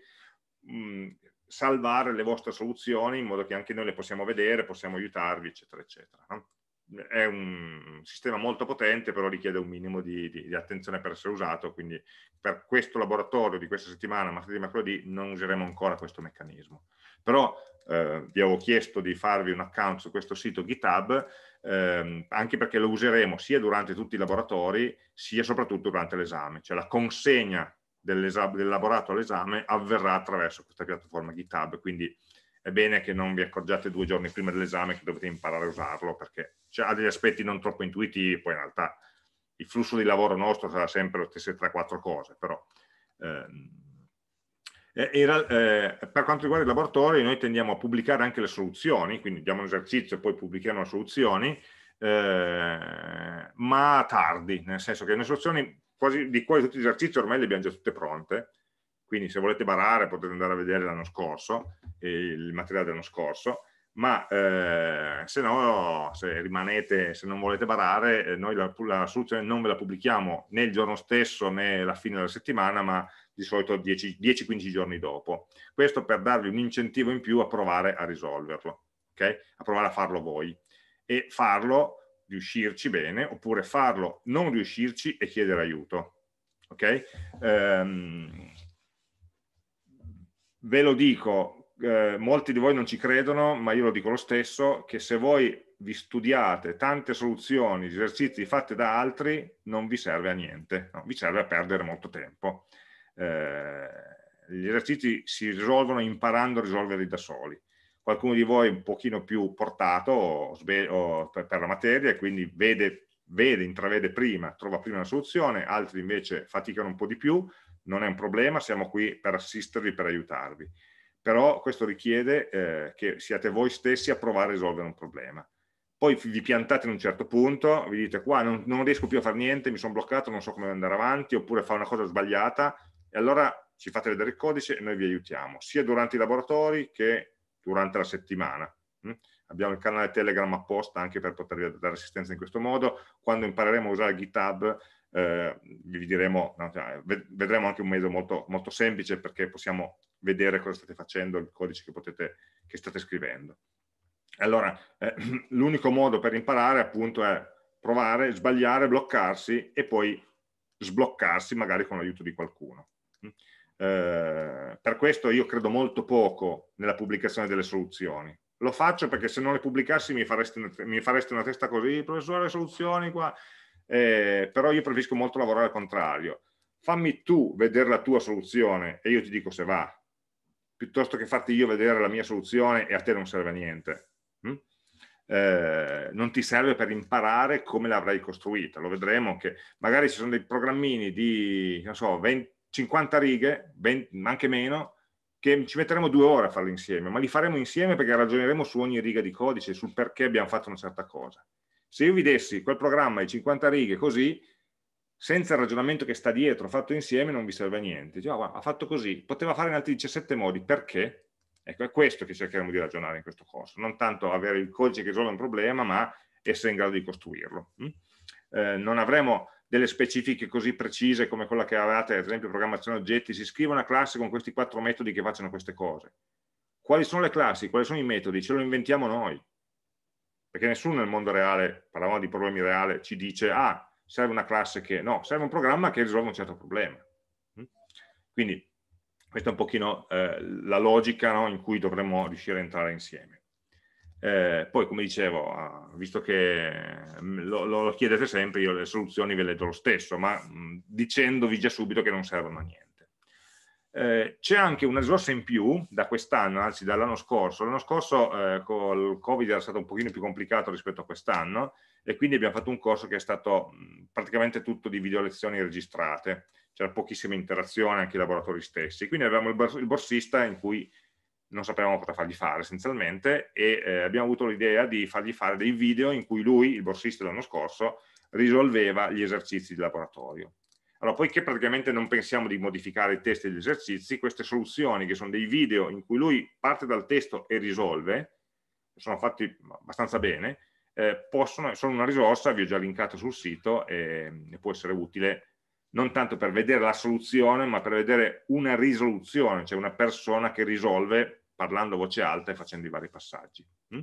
mh, mm, salvare le vostre soluzioni in modo che anche noi le possiamo vedere, possiamo aiutarvi, eccetera, eccetera. No? È un sistema molto potente, però richiede un minimo di, di, di, attenzione per essere usato, quindi per questo laboratorio di questa settimana, martedì e mercoledì, non useremo ancora questo meccanismo. Però eh, vi avevo chiesto di farvi un account su questo sito GitHub, ehm, anche perché lo useremo sia durante tutti i laboratori, sia soprattutto durante l'esame, cioè la consegna dell'elaborato all'esame avverrà attraverso questa piattaforma GitHub, quindi è bene che non vi accorgiate due giorni prima dell'esame che dovete imparare a usarlo, perché ha degli aspetti non troppo intuitivi, poi in realtà il flusso di lavoro nostro sarà sempre le stesse 3-4 cose, però ehm, eh, eh, per quanto riguarda i laboratori, noi tendiamo a pubblicare anche le soluzioni, quindi diamo un esercizio e poi pubblichiamo le soluzioni, eh, ma tardi, nel senso che le soluzioni quasi, di quasi tutti gli esercizi ormai le abbiamo già tutte pronte, quindi se volete barare potete andare a vedere l'anno scorso, il materiale dell'anno scorso, ma eh, se no, se rimanete, se non volete barare, eh, noi la, la, soluzione non ve la pubblichiamo né il giorno stesso né la fine della settimana, ma di solito 10-15 giorni dopo. Questo per darvi un incentivo in più a provare a risolverlo, okay? a provare a farlo voi e farlo, riuscirci bene, oppure farlo, non riuscirci e chiedere aiuto. Okay? Um, ve lo dico, eh, molti di voi non ci credono, ma io lo dico lo stesso, che se voi vi studiate tante soluzioni, esercizi fatti da altri, non vi serve a niente, no? vi serve a perdere molto tempo eh, gli esercizi si risolvono imparando a risolverli da soli. Qualcuno di voi è un pochino più portato o, o per, per, la materia e quindi vede, vede, intravede prima, trova prima una soluzione, altri invece faticano un po' di più, non è un problema, siamo qui per assistervi, per aiutarvi. Però questo richiede eh, che siate voi stessi a provare a risolvere un problema. Poi vi piantate in un certo punto, vi dite qua non, non riesco più a fare niente, mi sono bloccato, non so come andare avanti, oppure fa una cosa sbagliata, e allora ci fate vedere il codice e noi vi aiutiamo, sia durante i laboratori che durante la settimana. Mm? Abbiamo il canale Telegram apposta anche per potervi dare assistenza in questo modo. Quando impareremo a usare GitHub eh, vi diremo, no, cioè, vedremo anche un metodo molto, molto semplice perché possiamo vedere cosa state facendo, il codice che, potete, che state scrivendo. Allora, eh, l'unico modo per imparare appunto è provare, sbagliare, bloccarsi e poi sbloccarsi magari con l'aiuto di qualcuno. Eh, per questo io credo molto poco nella pubblicazione delle soluzioni. Lo faccio perché se non le pubblicassi mi faresti, mi faresti una testa così, professore, soluzioni qua, eh, però io preferisco molto lavorare al contrario. Fammi tu vedere la tua soluzione e io ti dico se va, piuttosto che farti io vedere la mia soluzione e a te non serve a niente. Mm? Eh, non ti serve per imparare come l'avrai costruita. Lo vedremo che magari ci sono dei programmini di, so, 20, 50 righe, 20, anche meno, che ci metteremo due ore a farli insieme, ma li faremo insieme perché ragioneremo su ogni riga di codice, sul perché abbiamo fatto una certa cosa. Se io vi dessi quel programma di 50 righe così, senza il ragionamento che sta dietro, fatto insieme, non vi serve a niente. Dice, oh, ha fatto così, poteva fare in altri 17 modi, perché? Ecco, è questo che cercheremo di ragionare in questo corso, non tanto avere il codice che risolve un problema, ma essere in grado di costruirlo. Mm? Eh, non avremo delle specifiche così precise come quella che avevate, ad esempio, programmazione oggetti, si scrive una classe con questi quattro metodi che facciano queste cose. Quali sono le classi? Quali sono i metodi? Ce lo inventiamo noi. Perché nessuno nel mondo reale, parlavamo di problemi reali, ci dice, ah, serve una classe che... No, serve un programma che risolve un certo problema. Mm? Quindi questa è un pochino eh, la logica no, in cui dovremmo riuscire a entrare insieme. Eh, poi, come dicevo, ah, visto che mm, lo, lo, chiedete sempre, io le soluzioni ve le do lo stesso, ma mh, mm, dicendovi già subito che non servono a niente. Eh, C'è anche una risorsa in più da quest'anno, anzi dall'anno scorso. L'anno scorso eh, col Covid era stato un pochino più complicato rispetto a quest'anno e quindi abbiamo fatto un corso che è stato praticamente tutto di video lezioni registrate. C'era pochissima interazione anche i laboratori stessi. Quindi avevamo il borsista in cui non sapevamo cosa fargli fare essenzialmente e eh, abbiamo avuto l'idea di fargli fare dei video in cui lui, il borsista dell'anno scorso, risolveva gli esercizi di laboratorio. Allora, poiché praticamente non pensiamo di modificare i testi degli esercizi, queste soluzioni, che sono dei video in cui lui parte dal testo e risolve, sono fatti abbastanza bene, eh, possono, sono una risorsa, vi ho già linkato sul sito, e, e può essere utile non tanto per vedere la soluzione, ma per vedere una risoluzione, cioè una persona che risolve parlando a voce alta e facendo i vari passaggi. Mm?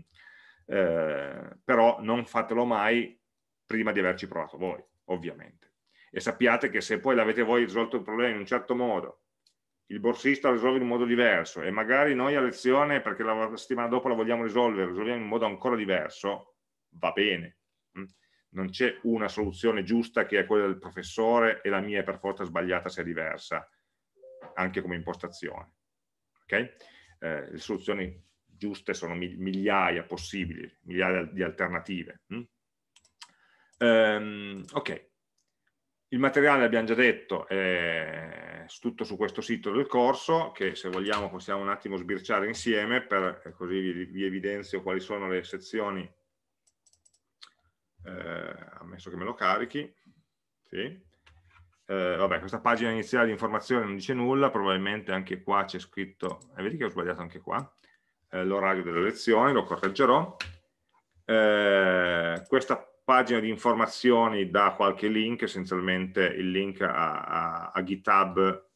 Eh, però non fatelo mai prima di averci provato voi, ovviamente. E sappiate che se poi l'avete voi risolto il problema in un certo modo, il borsista lo risolve in un modo diverso e magari noi a lezione, perché la settimana dopo la vogliamo risolvere, risolviamo in un modo ancora diverso, va bene. Mm? non c'è una soluzione giusta che è quella del professore e la mia è per forza sbagliata se è diversa, anche come impostazione. Okay? Eh, le soluzioni giuste sono migliaia possibili, migliaia di alternative. Um, ok, il materiale abbiamo già detto è tutto su questo sito del corso che se vogliamo possiamo un attimo sbirciare insieme per così vi, vi evidenzio quali sono le sezioni eh, ammesso che me lo carichi, sì. Eh, vabbè, questa pagina iniziale di informazione non dice nulla, probabilmente anche qua c'è scritto, eh, vedi che ho sbagliato anche qua, eh, l'orario delle lezioni, lo correggerò. Eh, questa pagina di informazioni dà qualche link, essenzialmente il link a, a, a GitHub,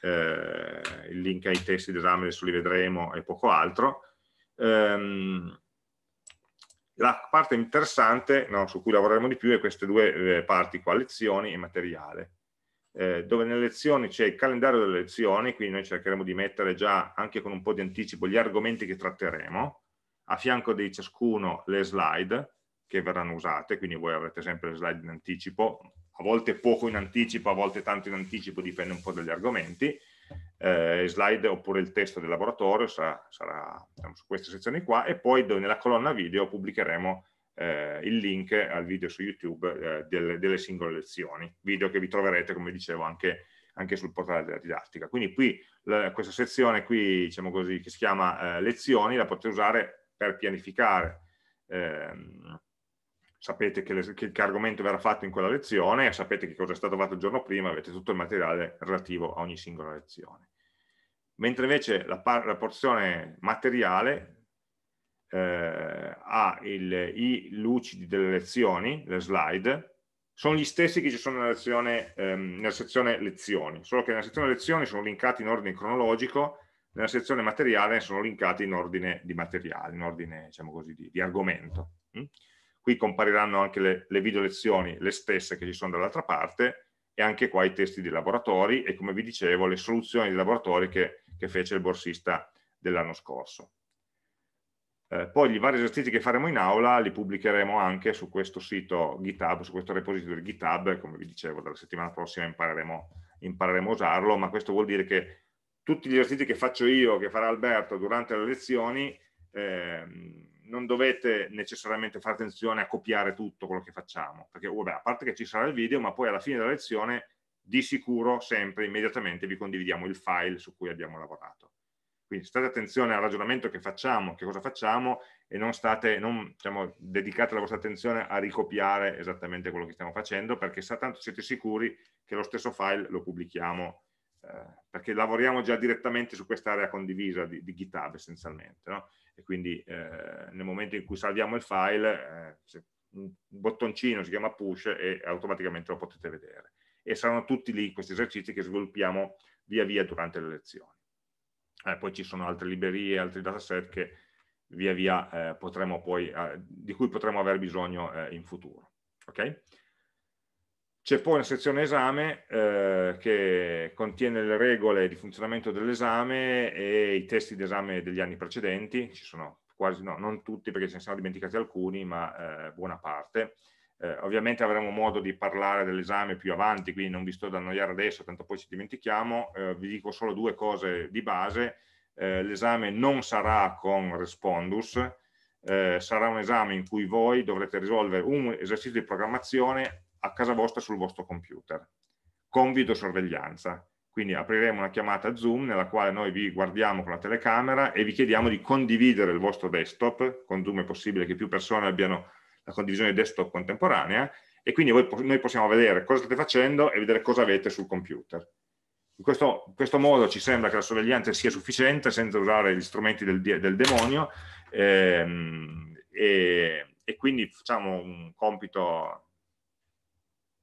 eh, il link ai testi d'esame, adesso li vedremo e poco altro. Um, la parte interessante no, su cui lavoreremo di più è queste due eh, parti qua, lezioni e materiale, eh, dove nelle lezioni c'è il calendario delle lezioni, quindi noi cercheremo di mettere già anche con un po' di anticipo gli argomenti che tratteremo, a fianco di ciascuno le slide che verranno usate, quindi voi avrete sempre le slide in anticipo, a volte poco in anticipo, a volte tanto in anticipo, dipende un po' dagli argomenti, eh, slide oppure il testo del laboratorio sarà, sarà diciamo, su queste sezioni qua e poi nella colonna video pubblicheremo eh, il link al video su YouTube eh, delle, delle, singole lezioni, video che vi troverete come dicevo anche, anche sul portale della didattica. Quindi qui la, questa sezione qui diciamo così che si chiama eh, lezioni la potete usare per pianificare ehm, sapete che, le, che, che, argomento verrà fatto in quella lezione, sapete che cosa è stato fatto il giorno prima, avete tutto il materiale relativo a ogni singola lezione. Mentre invece la, la porzione materiale eh, ha il, i lucidi delle lezioni, le slide, sono gli stessi che ci sono nella, lezione, ehm, nella sezione lezioni, solo che nella sezione lezioni sono linkati in ordine cronologico, nella sezione materiale sono linkati in ordine di materiale, in ordine diciamo così, di, di argomento. Mm? Qui compariranno anche le, le video lezioni, le stesse che ci sono dall'altra parte, e anche qua i testi dei laboratori e come vi dicevo le soluzioni dei laboratori che, che fece il borsista dell'anno scorso. Eh, poi i vari esercizi che faremo in aula li pubblicheremo anche su questo sito GitHub, su questo repository GitHub, come vi dicevo dalla settimana prossima impareremo, impareremo a usarlo, ma questo vuol dire che tutti gli esercizi che faccio io, che farà Alberto durante le lezioni, eh, non dovete necessariamente fare attenzione a copiare tutto quello che facciamo, perché vabbè, a parte che ci sarà il video, ma poi alla fine della lezione di sicuro sempre immediatamente vi condividiamo il file su cui abbiamo lavorato. Quindi state attenzione al ragionamento che facciamo, che cosa facciamo e non state, non, diciamo, dedicate la vostra attenzione a ricopiare esattamente quello che stiamo facendo perché tanto siete sicuri che lo stesso file lo pubblichiamo eh, perché lavoriamo già direttamente su quest'area condivisa di, di, GitHub essenzialmente no? E quindi eh, nel momento in cui salviamo il file eh, un bottoncino si chiama push e automaticamente lo potete vedere e saranno tutti lì questi esercizi che sviluppiamo via via durante le lezioni eh, poi ci sono altre librerie, altri dataset che via via eh, potremo poi, eh, di cui potremo avere bisogno eh, in futuro. Okay? C'è poi una sezione esame eh, che contiene le regole di funzionamento dell'esame e i testi d'esame degli anni precedenti, ci sono quasi, no, non tutti perché ce ne siamo dimenticati alcuni, ma eh, buona parte. Eh, ovviamente avremo modo di parlare dell'esame più avanti, quindi non vi sto ad annoiare adesso, tanto poi ci dimentichiamo. Eh, vi dico solo due cose di base. Eh, l'esame non sarà con Respondus, eh, sarà un esame in cui voi dovrete risolvere un esercizio di programmazione a casa vostra sul vostro computer, con videosorveglianza. Quindi apriremo una chiamata Zoom nella quale noi vi guardiamo con la telecamera e vi chiediamo di condividere il vostro desktop, con Zoom è possibile che più persone abbiano la condivisione desktop contemporanea e quindi voi, noi possiamo vedere cosa state facendo e vedere cosa avete sul computer. In questo, in questo modo ci sembra che la sorveglianza sia sufficiente senza usare gli strumenti del, del demonio ehm, e, e, quindi facciamo un compito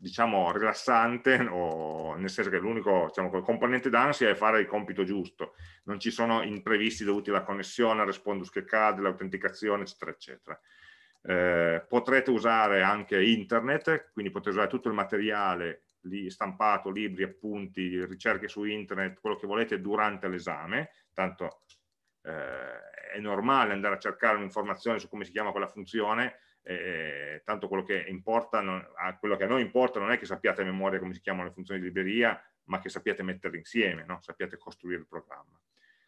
diciamo rilassante o nel senso che l'unico diciamo, componente d'ansia è fare il compito giusto. Non ci sono imprevisti dovuti alla connessione, al respondus che cade, l'autenticazione eccetera eccetera. Eh, potrete usare anche internet, quindi potete usare tutto il materiale lì stampato, libri, appunti, ricerche su internet, quello che volete durante l'esame, tanto eh, è normale andare a cercare un'informazione su come si chiama quella funzione, eh, tanto quello che, importa non, quello che a noi importa non è che sappiate a memoria come si chiamano le funzioni di libreria, ma che sappiate metterle insieme, no? sappiate costruire il programma.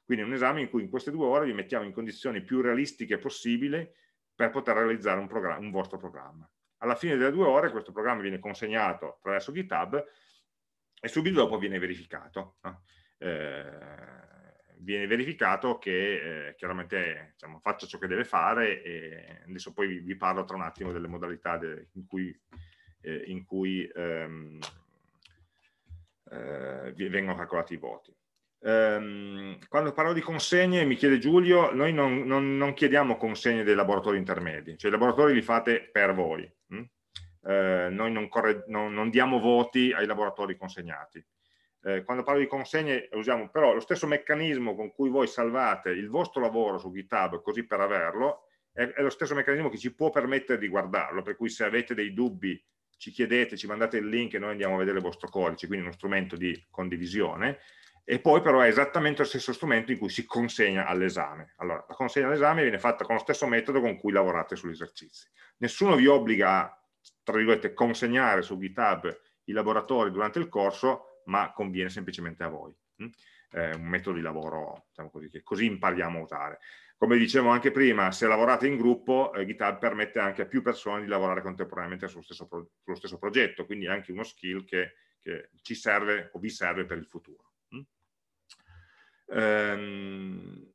Quindi è un esame in cui in queste due ore vi mettiamo in condizioni più realistiche possibili per poter realizzare un, un, vostro programma. Alla fine delle due ore questo programma viene consegnato attraverso GitHub e subito dopo viene verificato. No? Eh, viene verificato che eh, chiaramente diciamo, faccia ciò che deve fare e adesso poi vi, vi parlo tra un attimo delle modalità de, in cui, eh, in cui ehm, eh, vengono calcolati i voti. Um, quando parlo di consegne, mi chiede Giulio, noi non, non, non, chiediamo consegne dei laboratori intermedi, cioè i laboratori li fate per voi. Hm? Uh, noi non, non, diamo voti ai laboratori consegnati. Uh, quando parlo di consegne usiamo però lo stesso meccanismo con cui voi salvate il vostro lavoro su GitHub, così per averlo, è, è lo stesso meccanismo che ci può permettere di guardarlo, per cui se avete dei dubbi ci chiedete, ci mandate il link e noi andiamo a vedere il vostro codice, quindi uno strumento di condivisione, e poi però è esattamente lo stesso strumento in cui si consegna all'esame. Allora, la consegna all'esame viene fatta con lo stesso metodo con cui lavorate sugli esercizi. Nessuno vi obbliga a, tra virgolette, consegnare su GitHub i laboratori durante il corso, ma conviene semplicemente a voi. Mm? È un metodo di lavoro, diciamo così, che così impariamo a usare. Come dicevo anche prima, se lavorate in gruppo, eh, GitHub permette anche a più persone di lavorare contemporaneamente sullo stesso, pro sullo stesso progetto, quindi è anche uno skill che, che ci serve o vi serve per il futuro. Ehm,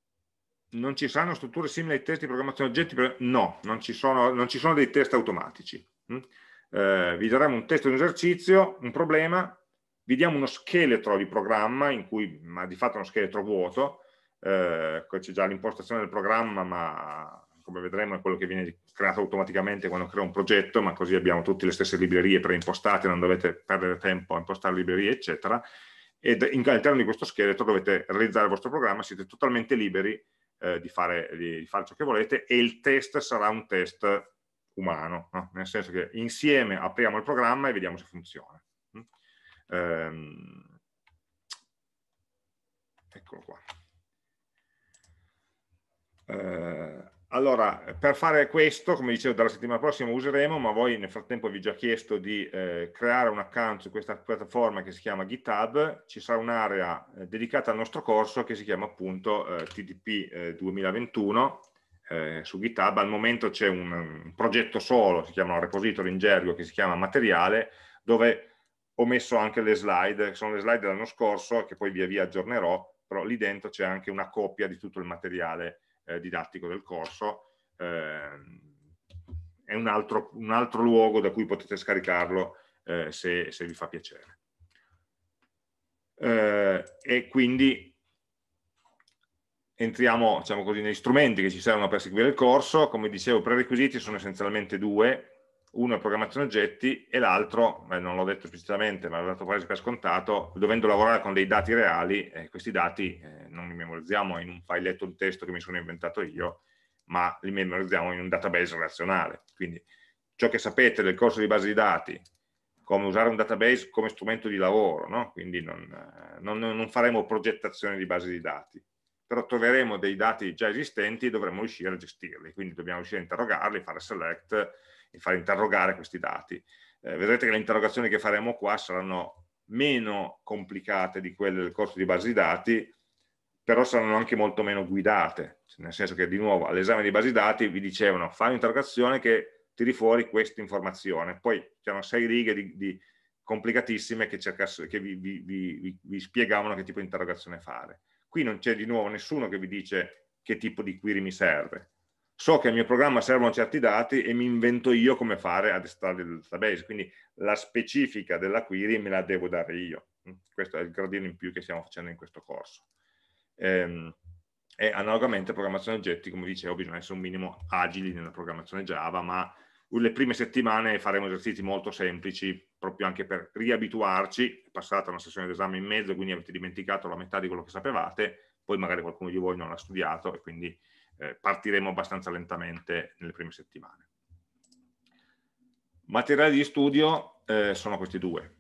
non ci saranno strutture simili ai test di programmazione oggetti? No, non ci, sono, non ci, sono, dei test automatici. Mm? Eh, vi daremo un test di un esercizio, un problema, vi diamo uno scheletro di programma, in cui, ma di fatto uno scheletro vuoto, eh, c'è già l'impostazione del programma, ma come vedremo è quello che viene creato automaticamente quando crea un progetto, ma così abbiamo tutte le stesse librerie preimpostate, non dovete perdere tempo a impostare librerie, eccetera ed all'interno di questo scheletro dovete realizzare il vostro programma, siete totalmente liberi eh, di, fare, di, fare, ciò che volete e il test sarà un test umano, no? nel senso che insieme apriamo il programma e vediamo se funziona. Ehm, eccolo qua. Eh, allora, per fare questo, come dicevo, dalla settimana prossima useremo, ma voi nel frattempo vi ho già chiesto di eh, creare un account su questa piattaforma che si chiama GitHub, ci sarà un'area eh, dedicata al nostro corso che si chiama appunto eh, TDP 2021 eh, eh, su GitHub. Al momento c'è un, un, progetto solo, si chiama un repository in gergo che si chiama materiale, dove ho messo anche le slide, che sono le slide dell'anno scorso, che poi via via aggiornerò, però lì dentro c'è anche una copia di tutto il materiale eh, didattico del corso, eh, è un altro, un altro, luogo da cui potete scaricarlo eh, se, se, vi fa piacere. Eh, e quindi entriamo diciamo così, negli strumenti che ci servono per seguire il corso, come dicevo i prerequisiti sono essenzialmente due, uno è programmazione oggetti e l'altro, non l'ho detto esplicitamente ma l'ho dato quasi per scontato, dovendo lavorare con dei dati reali, eh, questi dati eh, non li memorizziamo in un filetto di testo che mi sono inventato io, ma li memorizziamo in un database relazionale. Quindi ciò che sapete del corso di base di dati, come usare un database come strumento di lavoro, no? quindi non, eh, non, non faremo progettazione di base di dati, però troveremo dei dati già esistenti e dovremo riuscire a gestirli, quindi dobbiamo riuscire a interrogarli, fare select, e far interrogare questi dati. Eh, vedrete che le interrogazioni che faremo qua saranno meno complicate di quelle del corso di base di dati, però saranno anche molto meno guidate, nel senso che di nuovo all'esame di base di dati vi dicevano fai un'interrogazione che tiri fuori questa informazione, poi c'erano sei righe di, di complicatissime che, che vi, vi, vi, vi, spiegavano che tipo di interrogazione fare. Qui non c'è di nuovo nessuno che vi dice che tipo di query mi serve, so che al mio programma servono certi dati e mi invento io come fare ad estrarli dal database, quindi la specifica della query me la devo dare io. Mm, questo è il gradino in più che stiamo facendo in questo corso. Ehm, e analogamente programmazione oggetti, come dicevo, bisogna essere un minimo agili nella programmazione Java, ma le prime settimane faremo esercizi molto semplici, proprio anche per riabituarci, è passata una sessione d'esame in mezzo, quindi avete dimenticato la metà di quello che sapevate, poi magari qualcuno di voi non l'ha studiato e quindi eh, partiremo abbastanza lentamente nelle prime settimane. Materiali di studio eh, sono questi due.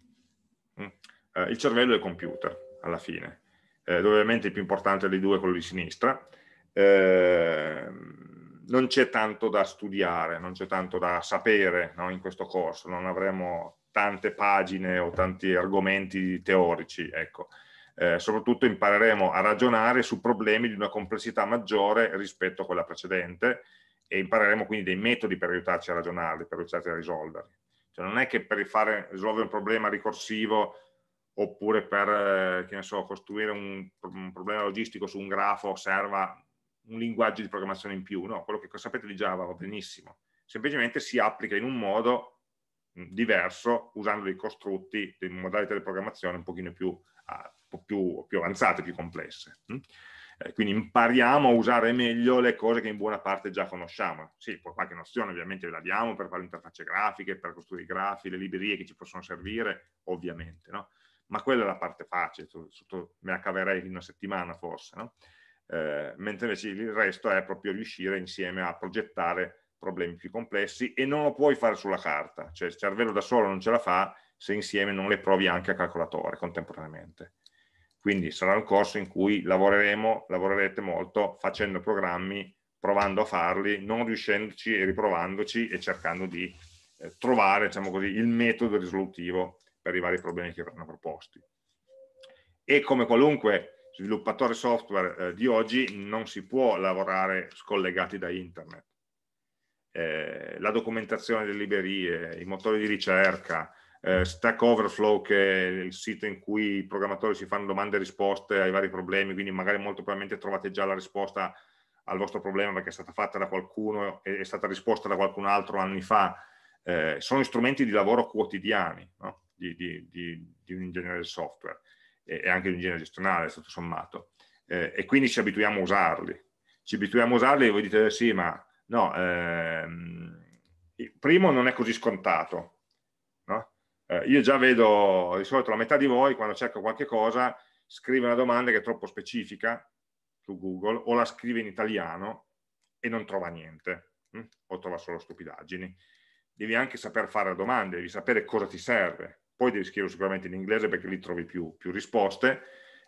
Mm. Eh, il cervello e il computer, alla fine, eh, dove ovviamente il più importante dei due è quello di sinistra. Non c'è tanto da studiare, non c'è tanto da sapere no, in questo corso, non avremo tante pagine o tanti argomenti teorici, ecco eh, soprattutto impareremo a ragionare su problemi di una complessità maggiore rispetto a quella precedente e impareremo quindi dei metodi per aiutarci a ragionarli, per aiutarci a risolverli. Cioè non è che per fare, risolvere un problema ricorsivo oppure per eh, so, costruire un, un, problema logistico su un grafo serva un linguaggio di programmazione in più, no, quello che sapete di Java va benissimo, semplicemente si applica in un modo diverso usando dei costrutti, delle modalità di programmazione un pochino più ah, po' più, più avanzate, più complesse. Mm? Eh, quindi impariamo a usare meglio le cose che in buona parte già conosciamo. Sì, poi qualche nozione ovviamente ve la diamo per fare interfacce grafiche, per costruire i grafi, le librerie che ci possono servire, ovviamente, no? Ma quella è la parte facile, sotto, me la caverei in una settimana forse, no? eh, mentre invece il resto è proprio riuscire insieme a progettare problemi più complessi e non lo puoi fare sulla carta, cioè il cervello da solo non ce la fa se insieme non le provi anche a calcolatore contemporaneamente. Quindi sarà un corso in cui lavoreremo, lavorerete molto facendo programmi, provando a farli, non riuscendoci e riprovandoci e cercando di eh, trovare diciamo così, il metodo risolutivo per i vari problemi che verranno proposti. E come qualunque sviluppatore software eh, di oggi non si può lavorare scollegati da internet. Eh, la documentazione delle librerie, i motori di ricerca, eh, Stack Overflow che è il sito in cui i programmatori si fanno domande e risposte ai vari problemi, quindi magari molto probabilmente trovate già la risposta al vostro problema perché è stata fatta da qualcuno e è stata risposta da qualcun altro anni fa, eh, sono strumenti di lavoro quotidiani no? di, di, di, di, un ingegnere del software e, e anche di un ingegnere gestionale, tutto sommato. Eh, e quindi ci abituiamo a usarli. Ci abituiamo a usarli e voi dite sì, ma no, ehm, primo non è così scontato, eh, io già vedo di solito la metà di voi quando cerca qualche cosa scrive una domanda che è troppo specifica su Google o la scrive in italiano e non trova niente hm? o trova solo stupidaggini. Devi anche saper fare domande, devi sapere cosa ti serve poi devi scriverlo sicuramente in inglese perché lì trovi più, più risposte,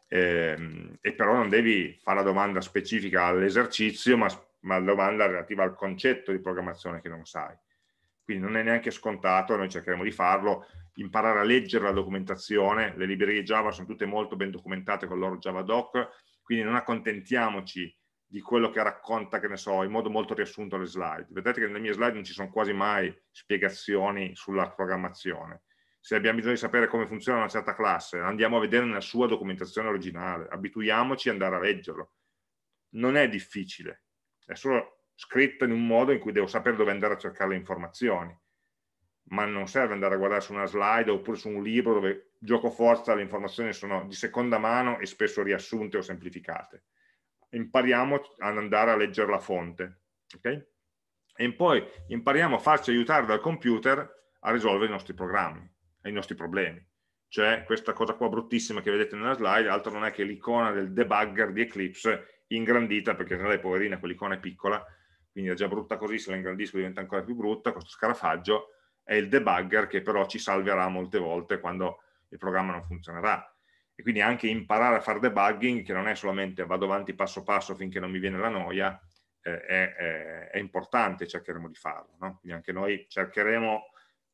ehm, e però non devi fare la domanda specifica all'esercizio, ma, ma la domanda relativa al concetto di programmazione che non sai. Quindi non è neanche scontato, noi cercheremo di farlo, imparare a leggere la documentazione, le librerie Java sono tutte molto ben documentate con il loro JavaDoc, quindi non accontentiamoci di quello che racconta, che ne so, in modo molto riassunto le slide. Vedete che nelle mie slide non ci sono quasi mai spiegazioni sulla programmazione. Se abbiamo bisogno di sapere come funziona una certa classe, andiamo a vedere nella sua documentazione originale, abituiamoci ad andare a leggerlo. Non è difficile, è solo scritto in un modo in cui devo sapere dove andare a cercare le informazioni ma non serve andare a guardare su una slide oppure su un libro dove gioco forza le informazioni sono di seconda mano e spesso riassunte o semplificate. Impariamo ad andare a leggere la fonte. Okay? E poi impariamo a farci aiutare dal computer a risolvere i nostri programmi, i nostri problemi. Cioè questa cosa qua bruttissima che vedete nella slide, altro non è che l'icona del debugger di Eclipse ingrandita, perché in realtà poverina quell'icona è piccola, quindi è già brutta così, se la ingrandisco diventa ancora più brutta, questo scarafaggio, è il debugger che però ci salverà molte volte quando il programma non funzionerà. E quindi anche imparare a fare debugging, che non è solamente vado avanti passo passo finché non mi viene la noia, eh, è, è, importante, cercheremo di farlo. No? Quindi anche noi cercheremo,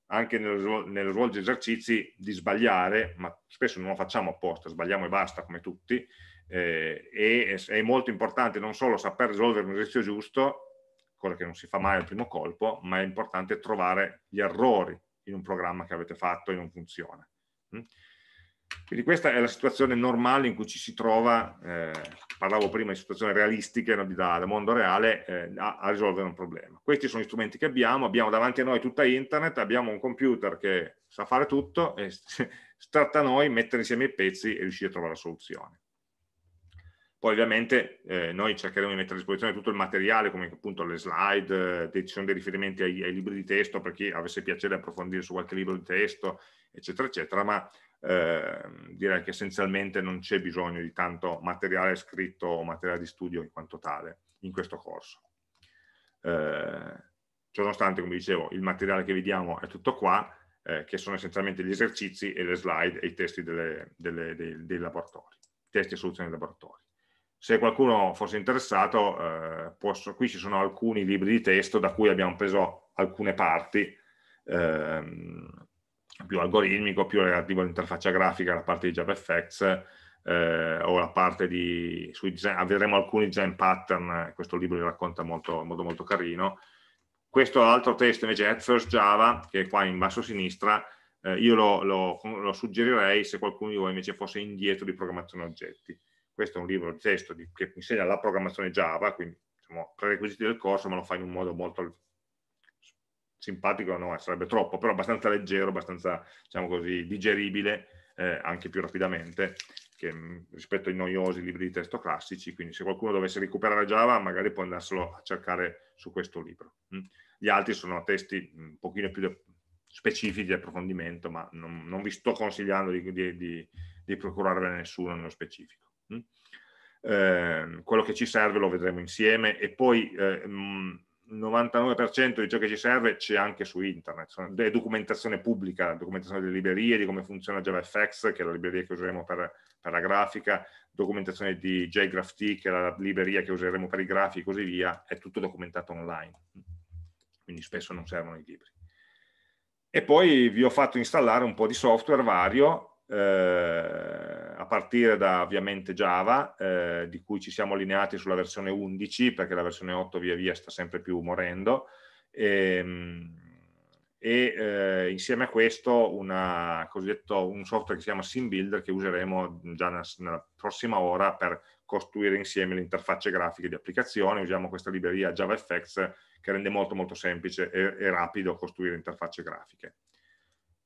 anche nel, nel svolgere esercizi, di sbagliare, ma spesso non lo facciamo apposta, sbagliamo e basta come tutti, eh, e è molto importante non solo saper risolvere un esercizio giusto, cosa che non si fa mai al primo colpo, ma è importante trovare gli errori in un programma che avete fatto e non funziona. Mm? Quindi questa è la situazione normale in cui ci si trova, eh, parlavo prima di situazioni realistiche no, da, da, mondo reale, eh, a, a, risolvere un problema. Questi sono gli strumenti che abbiamo, abbiamo davanti a noi tutta internet, abbiamo un computer che sa fare tutto e tratta a noi mettere insieme i pezzi e riuscire a trovare la soluzione. Poi ovviamente eh, noi cercheremo di mettere a disposizione tutto il materiale, come appunto le slide, eh, ci sono dei riferimenti ai, ai, libri di testo per chi avesse piacere di approfondire su qualche libro di testo, eccetera, eccetera, ma eh, direi che essenzialmente non c'è bisogno di tanto materiale scritto o materiale di studio in quanto tale in questo corso. Eh, ciononostante, come dicevo, il materiale che vediamo è tutto qua, eh, che sono essenzialmente gli esercizi e le slide e i testi delle, delle, dei, dei laboratori, testi e soluzioni dei laboratori se qualcuno fosse interessato, eh, posso, qui ci sono alcuni libri di testo da cui abbiamo preso alcune parti, ehm, più algoritmico, più relativo all'interfaccia grafica, la parte di JavaFX, eh, o la parte di, sui design, vedremo alcuni design pattern, questo libro li racconta molto, in modo molto carino. Questo altro testo invece è First Java, che è qua in basso a sinistra, eh, io lo, lo, lo suggerirei se qualcuno di voi invece fosse indietro di programmazione oggetti questo è un libro testo di, che insegna la programmazione Java, quindi diciamo, prerequisiti del corso, ma lo fa in un modo molto simpatico, no, sarebbe troppo, però abbastanza leggero, abbastanza, diciamo così, digeribile, eh, anche più rapidamente, che, mm, rispetto ai noiosi libri di testo classici, quindi se qualcuno dovesse recuperare Java, magari può andarselo a cercare su questo libro. Mm. Gli altri sono testi mm, un pochino più specifici di approfondimento, ma non, non vi sto consigliando di, di, di, di procurarvene nessuno nello specifico. Mm? Eh, quello che ci serve lo vedremo insieme e poi eh, il 99% di ciò che ci serve c'è anche su internet, è documentazione pubblica, documentazione delle librerie, di come funziona JavaFX, che è la libreria che useremo per, per la grafica, documentazione di JGraphT, che è la libreria che useremo per i grafi e così via, è tutto documentato online, quindi spesso non servono i libri. E poi vi ho fatto installare un po' di software vario eh, a partire da ovviamente Java, eh, di cui ci siamo allineati sulla versione 11, perché la versione 8 via via sta sempre più morendo, ehm, e, e eh, insieme a questo una, un software che si chiama SimBuilder che useremo già nella, nella prossima ora per costruire insieme le interfacce grafiche di applicazione, usiamo questa libreria JavaFX che rende molto molto semplice e, e rapido costruire interfacce grafiche.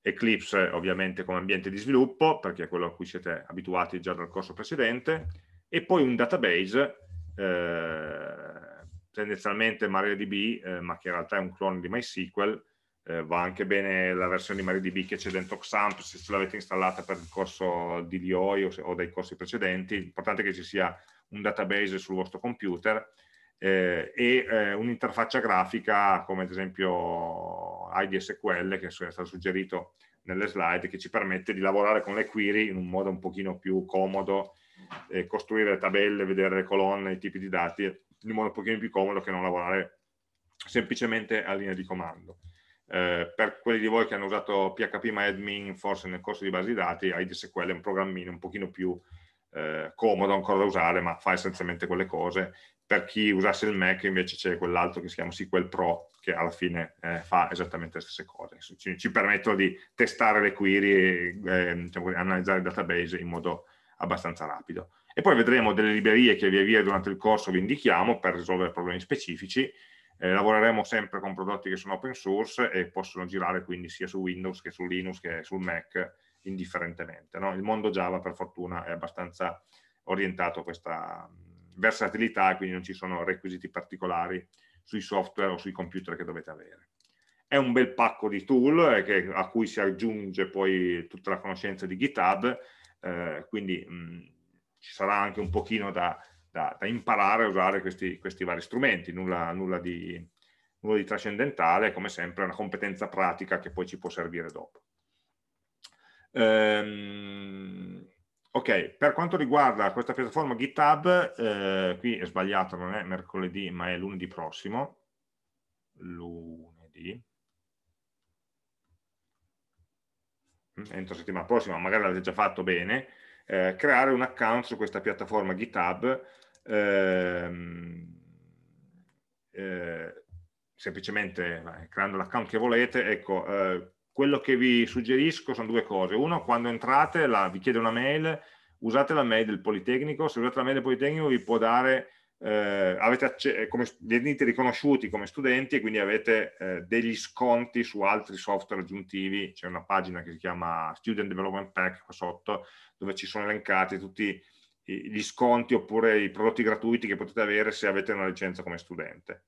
Eclipse ovviamente come ambiente di sviluppo, perché è quello a cui siete abituati già dal corso precedente, e poi un database, eh, tendenzialmente MariaDB, eh, ma che in realtà è un clone di MySQL, eh, va anche bene la versione di MariaDB che c'è dentro XAMPP, se ce l'avete installata per il corso di DOI o, o dai corsi precedenti, l'importante è che ci sia un database sul vostro computer, eh, e eh, un'interfaccia grafica come ad esempio IDSQL che è stato suggerito nelle slide che ci permette di lavorare con le query in un modo un pochino più comodo, eh, costruire le tabelle, vedere le colonne, i tipi di dati in un modo un pochino più comodo che non lavorare semplicemente a linea di comando. Eh, per quelli di voi che hanno usato PHP MyAdmin forse nel corso di basi dati, IDSQL è un programmino un pochino più eh, comodo ancora da usare, ma fa essenzialmente quelle cose. Per chi usasse il Mac invece c'è quell'altro che si chiama SQL Pro, che alla fine eh, fa esattamente le stesse cose. Ci, ci permettono di testare le query e eh, diciamo, analizzare il database in modo abbastanza rapido. E poi vedremo delle librerie che via via durante il corso vi indichiamo per risolvere problemi specifici eh, lavoreremo sempre con prodotti che sono open source e possono girare quindi sia su Windows che su Linux che sul Mac indifferentemente. No? Il mondo Java per fortuna è abbastanza orientato a questa versatilità, quindi non ci sono requisiti particolari sui software o sui computer che dovete avere. È un bel pacco di tool eh, che, a cui si aggiunge poi tutta la conoscenza di GitHub, eh, quindi mh, ci sarà anche un pochino da, da, da imparare a usare questi, questi vari strumenti, nulla, nulla, di, nulla di trascendentale, come sempre è una competenza pratica che poi ci può servire dopo. Ehm, ok, per quanto riguarda questa piattaforma GitHub, eh, qui è sbagliato, non è mercoledì, ma è lunedì prossimo. Lunedì. Mm, entro settimana prossima, magari l'avete già fatto bene, eh, creare un account su questa piattaforma GitHub ehm, eh, semplicemente eh, creando l'account che volete, ecco, eh, quello che vi suggerisco sono due cose. Uno, quando entrate la, vi chiede una mail, usate la mail del Politecnico, se usate la mail del Politecnico vi può dare eh, avete come, venite riconosciuti come studenti e quindi avete eh, degli sconti su altri software aggiuntivi, c'è una pagina che si chiama Student Development Pack qua sotto, dove ci sono elencati tutti gli sconti oppure i prodotti gratuiti che potete avere se avete una licenza come studente.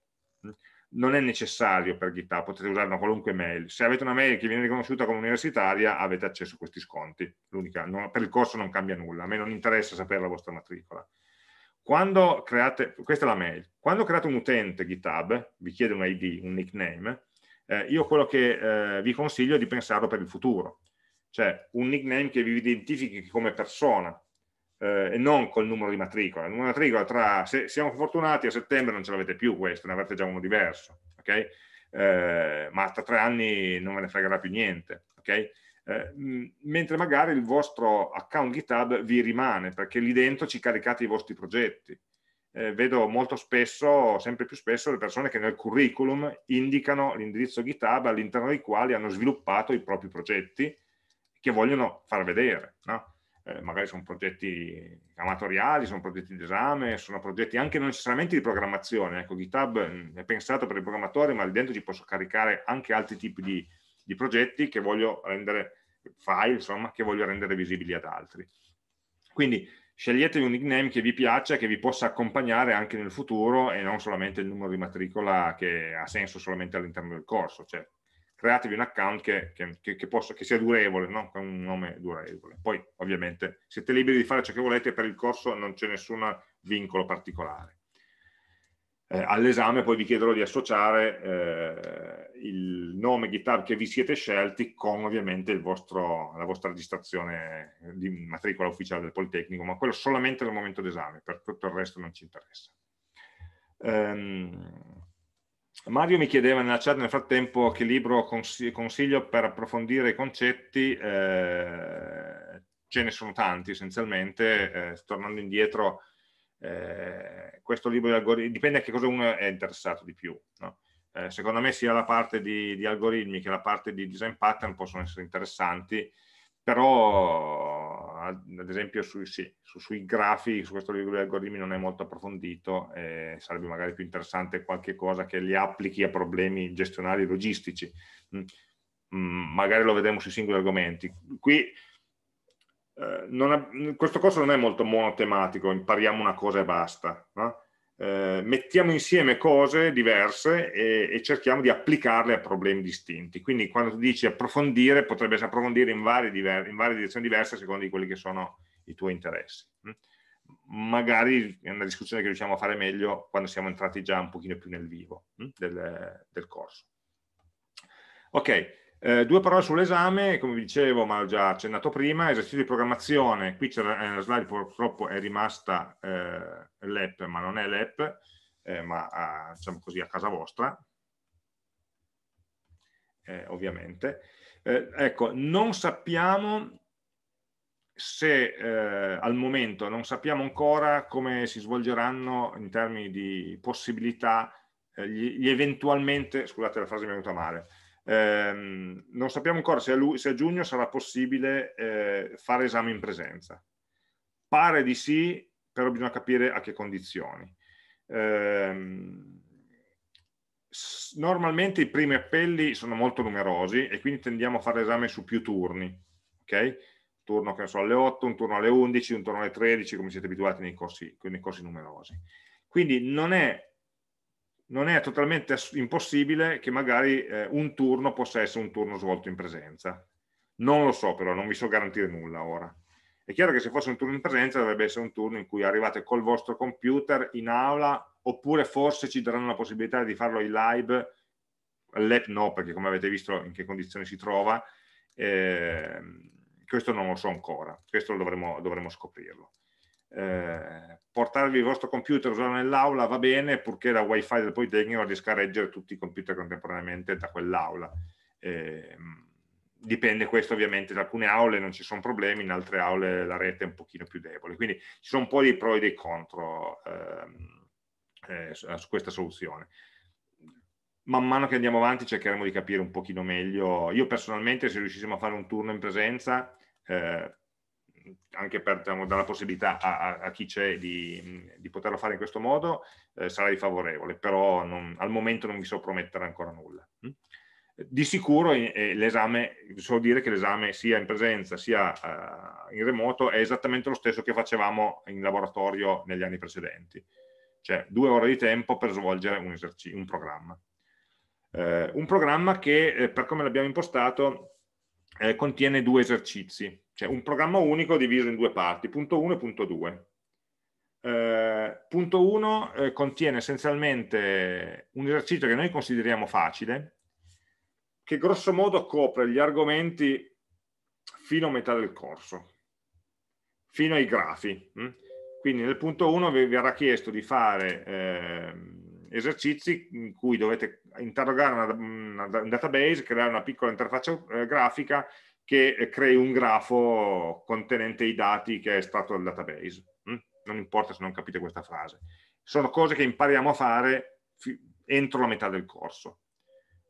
Non è necessario per GitHub, potete usare una qualunque mail. Se avete una mail che viene riconosciuta come universitaria, avete accesso a questi sconti. Non, per il corso non cambia nulla, a me non interessa sapere la vostra matricola. Quando create, questa è la mail, quando create un utente GitHub, vi chiede un ID, un nickname, eh, io quello che eh, vi consiglio è di pensarlo per il futuro. Cioè un nickname che vi identifichi come persona, eh, e non col numero di matricola. Il numero di matricola tra, se siamo fortunati a settembre non ce l'avete più questo, ne avete già uno diverso, ok? Eh, ma tra tre anni non ve ne fregherà più niente, ok? Eh, mentre magari il vostro account GitHub vi rimane, perché lì dentro ci caricate i vostri progetti. Eh, vedo molto spesso, sempre più spesso, le persone che nel curriculum indicano l'indirizzo GitHub all'interno dei quali hanno sviluppato i propri progetti che vogliono far vedere, no? Eh, magari sono progetti amatoriali, sono progetti di esame, sono progetti anche non necessariamente di programmazione. Ecco, GitHub mm, è pensato per i programmatori, ma lì dentro ci posso caricare anche altri tipi di, di progetti che voglio rendere, file, insomma, che voglio rendere visibili ad altri. Quindi scegliete un nickname che vi piaccia, che vi possa accompagnare anche nel futuro e non solamente il numero di matricola che ha senso solamente all'interno del corso. Cioè, createvi un account che, che, che, possa, che sia durevole, no? con un nome durevole. Poi ovviamente siete liberi di fare ciò che volete, per il corso non c'è nessun vincolo particolare. Eh, All'esame poi vi chiederò di associare eh, il nome GitHub che vi siete scelti con ovviamente vostro, la vostra registrazione di matricola ufficiale del Politecnico, ma quello solamente nel momento d'esame, per tutto il resto non ci interessa. Um, Mario mi chiedeva nella chat nel frattempo che libro consiglio per approfondire i concetti, eh, ce ne sono tanti essenzialmente, eh, tornando indietro, eh, questo libro di algoritmi, dipende a che cosa uno è interessato di più. No? Eh, secondo me sia la parte di, di, algoritmi che la parte di design pattern possono essere interessanti, però ad esempio sui, sì, su, sui grafi, su questo libro di algoritmi non è molto approfondito, eh, sarebbe magari più interessante qualche cosa che li applichi a problemi gestionali logistici. Mm, mm, magari lo vedremo sui singoli argomenti. Qui eh, ha, questo corso non è molto monotematico, impariamo una cosa e basta. No? Eh, mettiamo insieme cose diverse e, e, cerchiamo di applicarle a problemi distinti. Quindi quando tu dici approfondire, potrebbe essere approfondire in varie, in varie direzioni diverse a seconda di quelli che sono i tuoi interessi. Mm? Magari è una discussione che riusciamo a fare meglio quando siamo entrati già un pochino più nel vivo mm? del, del corso. Ok, Eh, due parole sull'esame, come vi dicevo, ma ho già accennato prima, esercizio di programmazione, qui c'è una slide purtroppo è rimasta eh, l'EP, ma non è l'EP, eh, ma a, diciamo così a casa vostra, eh, ovviamente. Eh, ecco, non sappiamo se eh, al momento non sappiamo ancora come si svolgeranno in termini di possibilità gli, gli eventualmente, scusate la frase mi è venuta male, Ehm, non sappiamo ancora se a, lui, se a giugno sarà possibile eh, fare esami in presenza. Pare di sì, però bisogna capire a che condizioni. Ehm, normalmente i primi appelli sono molto numerosi e quindi tendiamo a fare esame su più turni. Ok? turno che so, alle 8, un turno alle 11, un turno alle 13, come siete abituati nei corsi, nei corsi numerosi. Quindi non è non è totalmente impossibile che magari eh, un turno possa essere un turno svolto in presenza. Non lo so però, non vi so garantire nulla ora. È chiaro che se fosse un turno in presenza dovrebbe essere un turno in cui arrivate col vostro computer in aula oppure forse ci daranno la possibilità di farlo in live, l'app no perché come avete visto in che condizioni si trova, eh, questo non lo so ancora, questo dovremo, dovremo scoprirlo. Eh, portarvi il vostro computer usarlo nell'aula va bene purché la wifi del Politecnico riesca a reggere tutti i computer contemporaneamente da quell'aula. Eh, dipende questo ovviamente da alcune aule non ci sono problemi in altre aule la rete è un pochino più debole quindi ci sono un po' dei pro e dei contro ehm, eh, su questa soluzione man mano che andiamo avanti cercheremo di capire un pochino meglio io personalmente se riuscissimo a fare un turno in presenza eh, anche per diciamo, dare la possibilità a, a chi c'è di, di, poterlo fare in questo modo, eh, sarei favorevole, però non, al momento non vi so promettere ancora nulla. Mm? Di sicuro eh, l'esame, so dire che l'esame sia in presenza sia uh, in remoto è esattamente lo stesso che facevamo in laboratorio negli anni precedenti, cioè due ore di tempo per svolgere un, un programma. Eh, un programma che, eh, per come l'abbiamo impostato, eh, contiene due esercizi cioè un programma unico diviso in due parti, punto 1 e punto 2. Eh, punto 1 eh, contiene essenzialmente un esercizio che noi consideriamo facile, che grosso modo copre gli argomenti fino a metà del corso, fino ai grafi. Hm? Quindi nel punto 1 vi verrà chiesto di fare eh, esercizi in cui dovete interrogare una, una, un database, creare una piccola interfaccia eh, grafica che eh, crei un grafo contenente i dati che è estratto dal database. Mm? Non importa se non capite questa frase. Sono cose che impariamo a fare entro la metà del corso.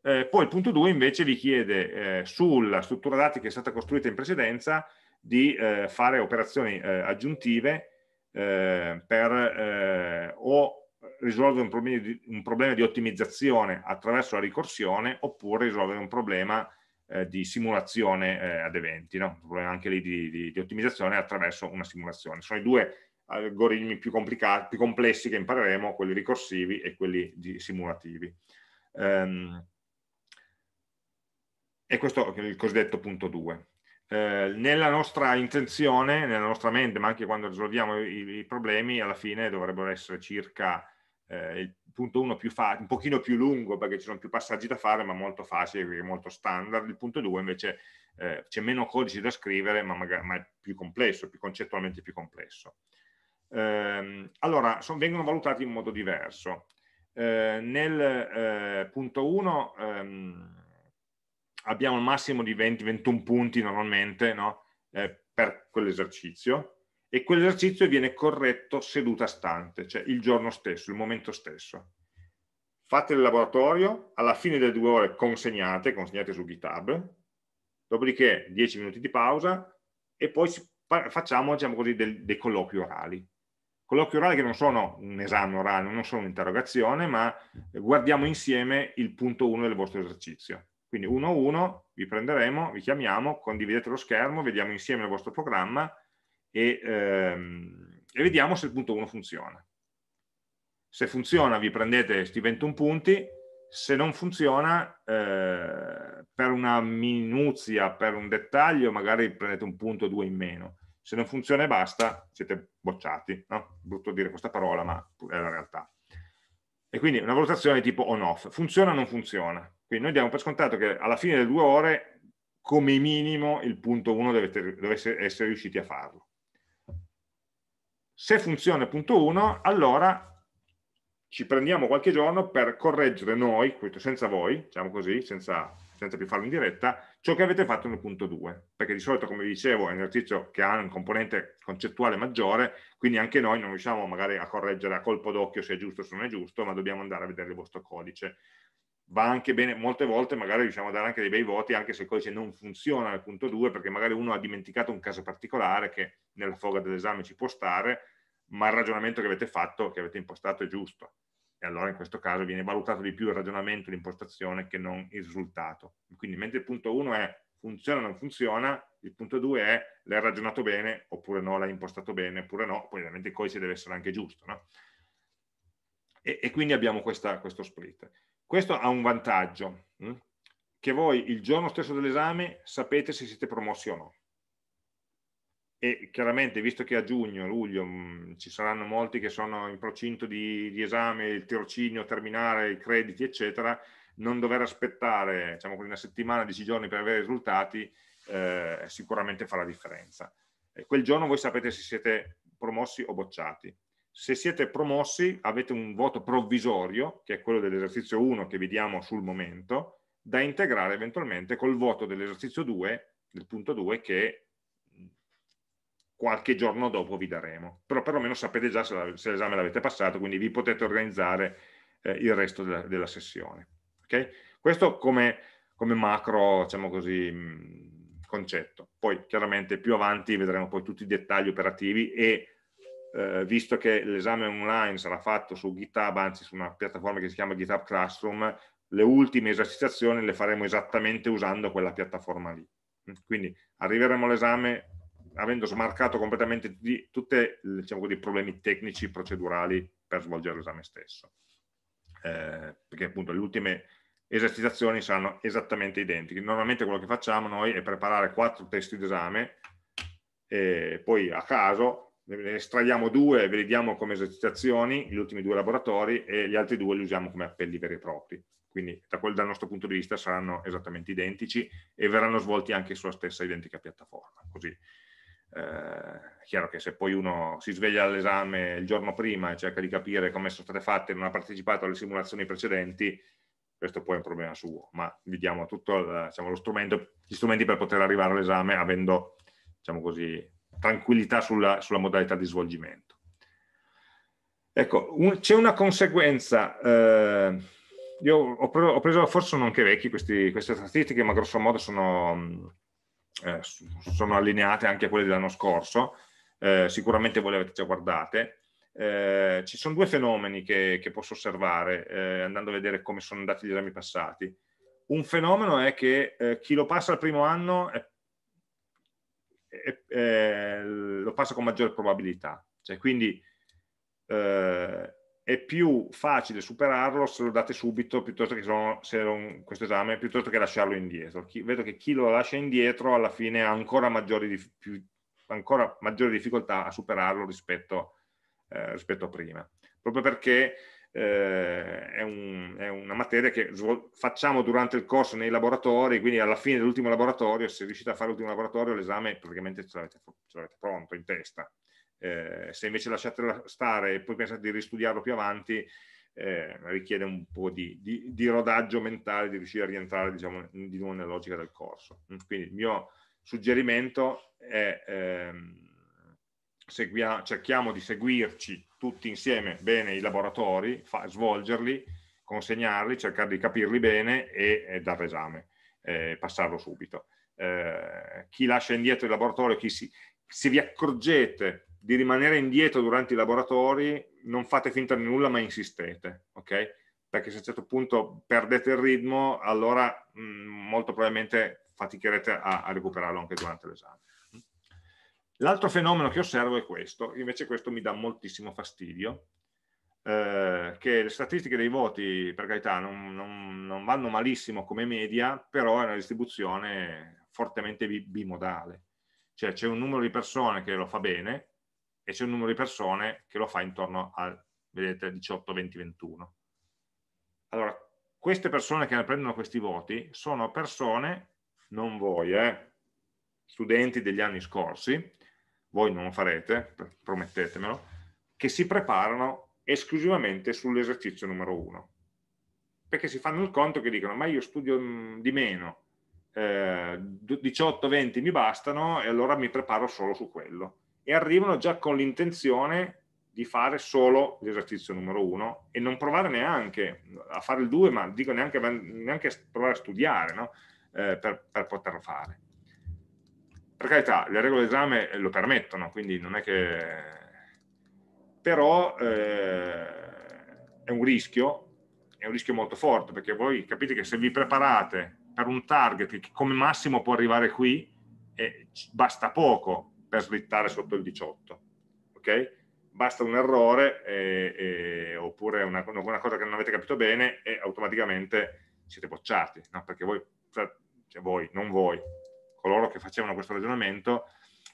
Eh, poi il punto 2 invece vi chiede eh, sulla struttura dati che è stata costruita in precedenza di eh, fare operazioni eh, aggiuntive eh, per o risolvere un problema, di, un problema, di, ottimizzazione attraverso la ricorsione oppure risolvere un problema eh, di simulazione eh, ad eventi, no? anche lì di, di, di, ottimizzazione attraverso una simulazione. Sono i due algoritmi più più complessi che impareremo, quelli ricorsivi e quelli simulativi. Um, e questo è il cosiddetto punto 2. Eh, nella nostra intenzione, nella nostra mente, ma anche quando risolviamo i, i problemi, alla fine dovrebbero essere circa eh, il punto 1 un pochino più lungo perché ci sono più passaggi da fare, ma molto facile, molto standard. Il punto 2 invece eh, c'è meno codice da scrivere, ma, magari, ma, è più complesso, più concettualmente più complesso. Eh, allora, son, vengono valutati in modo diverso. Eh, nel eh, punto 1 ehm, abbiamo il massimo di 20-21 punti normalmente no? Eh, per quell'esercizio, e quell'esercizio viene corretto seduta stante, cioè il giorno stesso, il momento stesso. Fate il laboratorio, alla fine delle due ore consegnate, consegnate su GitHub, dopodiché 10 minuti di pausa e poi facciamo diciamo così, dei, dei colloqui orali. Colloqui orali che non sono un esame orale, non sono un'interrogazione, ma guardiamo insieme il punto 1 del vostro esercizio. Quindi uno a uno vi prenderemo, vi chiamiamo, condividete lo schermo, vediamo insieme il vostro programma e, ehm, e vediamo se il punto 1 funziona. Se funziona vi prendete questi 21 punti, se non funziona eh, per una minuzia, per un dettaglio magari prendete un punto o due in meno. Se non funziona e basta, siete bocciati. No? Brutto dire questa parola, ma è la realtà. E quindi una valutazione tipo on-off, funziona o non funziona. Quindi noi diamo per scontato che alla fine delle due ore, come minimo, il punto 1 deve, deve essere riusciti a farlo. Se funziona il punto 1, allora ci prendiamo qualche giorno per correggere noi, senza voi, diciamo così, senza, senza più farlo in diretta, ciò che avete fatto nel punto 2, perché di solito, come vi dicevo, è un esercizio che ha un componente concettuale maggiore, quindi anche noi non riusciamo magari a correggere a colpo d'occhio se è giusto o se non è giusto, ma dobbiamo andare a vedere il vostro codice. Va anche bene, molte volte magari riusciamo a dare anche dei bei voti, anche se il codice non funziona nel punto 2, perché magari uno ha dimenticato un caso particolare che nella foga dell'esame ci può stare, ma il ragionamento che avete fatto, che avete impostato è giusto e allora in questo caso viene valutato di più il ragionamento, l'impostazione che non il risultato. Quindi mentre il punto 1 è funziona o non funziona, il punto 2 è l'hai ragionato bene oppure no, l'hai impostato bene oppure no, poi ovviamente il codice deve essere anche giusto. No? E, e, quindi abbiamo questa, questo split. Questo ha un vantaggio, hm? che voi il giorno stesso dell'esame sapete se siete promossi o no e chiaramente visto che a giugno, luglio mh, mm, ci saranno molti che sono in procinto di, di, esame, il tirocinio, terminare i crediti eccetera, non dover aspettare diciamo, una settimana, dieci giorni per avere i risultati eh, sicuramente fa la differenza. E quel giorno voi sapete se siete promossi o bocciati. Se siete promossi avete un voto provvisorio, che è quello dell'esercizio 1 che vediamo sul momento, da integrare eventualmente col voto dell'esercizio 2, del punto 2, che qualche giorno dopo vi daremo. Però perlomeno sapete già se, l'esame l'avete passato, quindi vi potete organizzare eh, il resto della, della sessione. Okay? Questo come, come, macro, diciamo così, mh, concetto. Poi chiaramente più avanti vedremo poi tutti i dettagli operativi e eh, visto che l'esame online sarà fatto su GitHub, anzi su una piattaforma che si chiama GitHub Classroom, le ultime esercitazioni le faremo esattamente usando quella piattaforma lì. Quindi arriveremo all'esame avendo smarcato completamente tutti diciamo i problemi tecnici procedurali per svolgere l'esame stesso. Eh, perché appunto le ultime esercitazioni saranno esattamente identiche. Normalmente quello che facciamo noi è preparare quattro testi d'esame e poi a caso ne estraiamo due, ve li diamo come esercitazioni, gli ultimi due laboratori, e gli altri due li usiamo come appelli veri e propri. Quindi da quel, dal nostro punto di vista saranno esattamente identici e verranno svolti anche sulla stessa identica piattaforma. Così è chiaro che se poi uno si sveglia all'esame il giorno prima e cerca di capire come sono state fatte e non ha partecipato alle simulazioni precedenti, questo poi è un problema suo, ma vi diamo tutto diciamo, lo strumento, gli strumenti per poter arrivare all'esame avendo diciamo così, tranquillità sulla, sulla modalità di svolgimento. Ecco, un, c'è una conseguenza, eh, io ho, ho preso, forse sono anche vecchi questi, queste statistiche, ma grosso modo sono eh, sono allineate anche a quelle dell'anno scorso, eh, sicuramente voi le avete già guardate. Eh, ci sono due fenomeni che, che posso osservare eh, andando a vedere come sono andati gli esami passati. Un fenomeno è che eh, chi lo passa al primo anno è, è, è, lo passa con maggiore probabilità, cioè, quindi eh, è più facile superarlo se lo date subito piuttosto che sono, un, questo esame piuttosto che lasciarlo indietro. Chi, vedo che chi lo lascia indietro alla fine ha ancora maggiori, più, ancora maggiori difficoltà a superarlo rispetto, eh, rispetto a prima, proprio perché eh, è, un, è, una materia che facciamo durante il corso nei laboratori, quindi alla fine dell'ultimo laboratorio, se riuscite a fare l'ultimo laboratorio, l'esame praticamente ce l'avete pronto in testa eh, se invece lasciate stare e poi pensate di ristudiarlo più avanti, eh, richiede un po' di, di, di, rodaggio mentale di riuscire a rientrare diciamo, di nuovo nella logica del corso. Quindi il mio suggerimento è ehm, seguia, cerchiamo di seguirci tutti insieme bene i laboratori, fa, svolgerli, consegnarli, cercare di capirli bene e, e dare esame, eh, passarlo subito. Eh, chi lascia indietro il laboratorio, chi si, se vi accorgete di rimanere indietro durante i laboratori, non fate finta di nulla ma insistete, ok? Perché se a un certo punto perdete il ritmo, allora mh, mm, molto probabilmente faticherete a, a recuperarlo anche durante l'esame. L'altro fenomeno che osservo è questo, invece questo mi dà moltissimo fastidio, eh, che le statistiche dei voti, per carità, non, non, non, vanno malissimo come media, però è una distribuzione fortemente bimodale. Cioè c'è un numero di persone che lo fa bene, e c'è un numero di persone che lo fa intorno al, vedete, 18, 20, 21. Allora, queste persone che prendono questi voti sono persone, non voi, eh, studenti degli anni scorsi, voi non lo farete, promettetemelo, che si preparano esclusivamente sull'esercizio numero uno. Perché si fanno il conto che dicono, ma io studio mm, di meno, eh, 18-20 mi bastano e allora mi preparo solo su quello. E arrivano già con l'intenzione di fare solo l'esercizio numero uno e non provare neanche a fare il 2, ma dico neanche, neanche provare a studiare no? eh, per, per, poterlo fare. Per carità, le regole d'esame lo permettono, quindi non è che... Però eh, è un rischio, è un rischio molto forte, perché voi capite che se vi preparate per un target che come massimo può arrivare qui, eh, basta poco per slittare sotto il 18, ok? basta un errore e, e, oppure una, una, cosa che non avete capito bene e automaticamente siete bocciati, no? perché voi, cioè voi, non voi, coloro che facevano questo ragionamento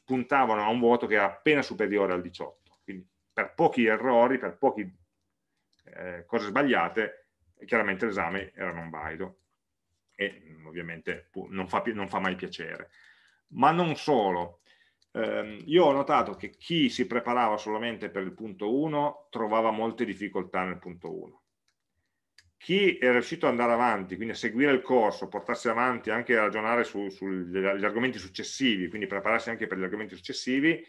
puntavano a un voto che era appena superiore al 18, quindi per pochi errori, per poche eh, cose sbagliate, chiaramente l'esame era non valido e ovviamente non fa, non fa mai piacere. Ma non solo, eh, io ho notato che chi si preparava solamente per il punto 1 trovava molte difficoltà nel punto 1. Chi è riuscito ad andare avanti, quindi a seguire il corso, portarsi avanti anche a ragionare su, sugli argomenti successivi, quindi prepararsi anche per gli argomenti successivi,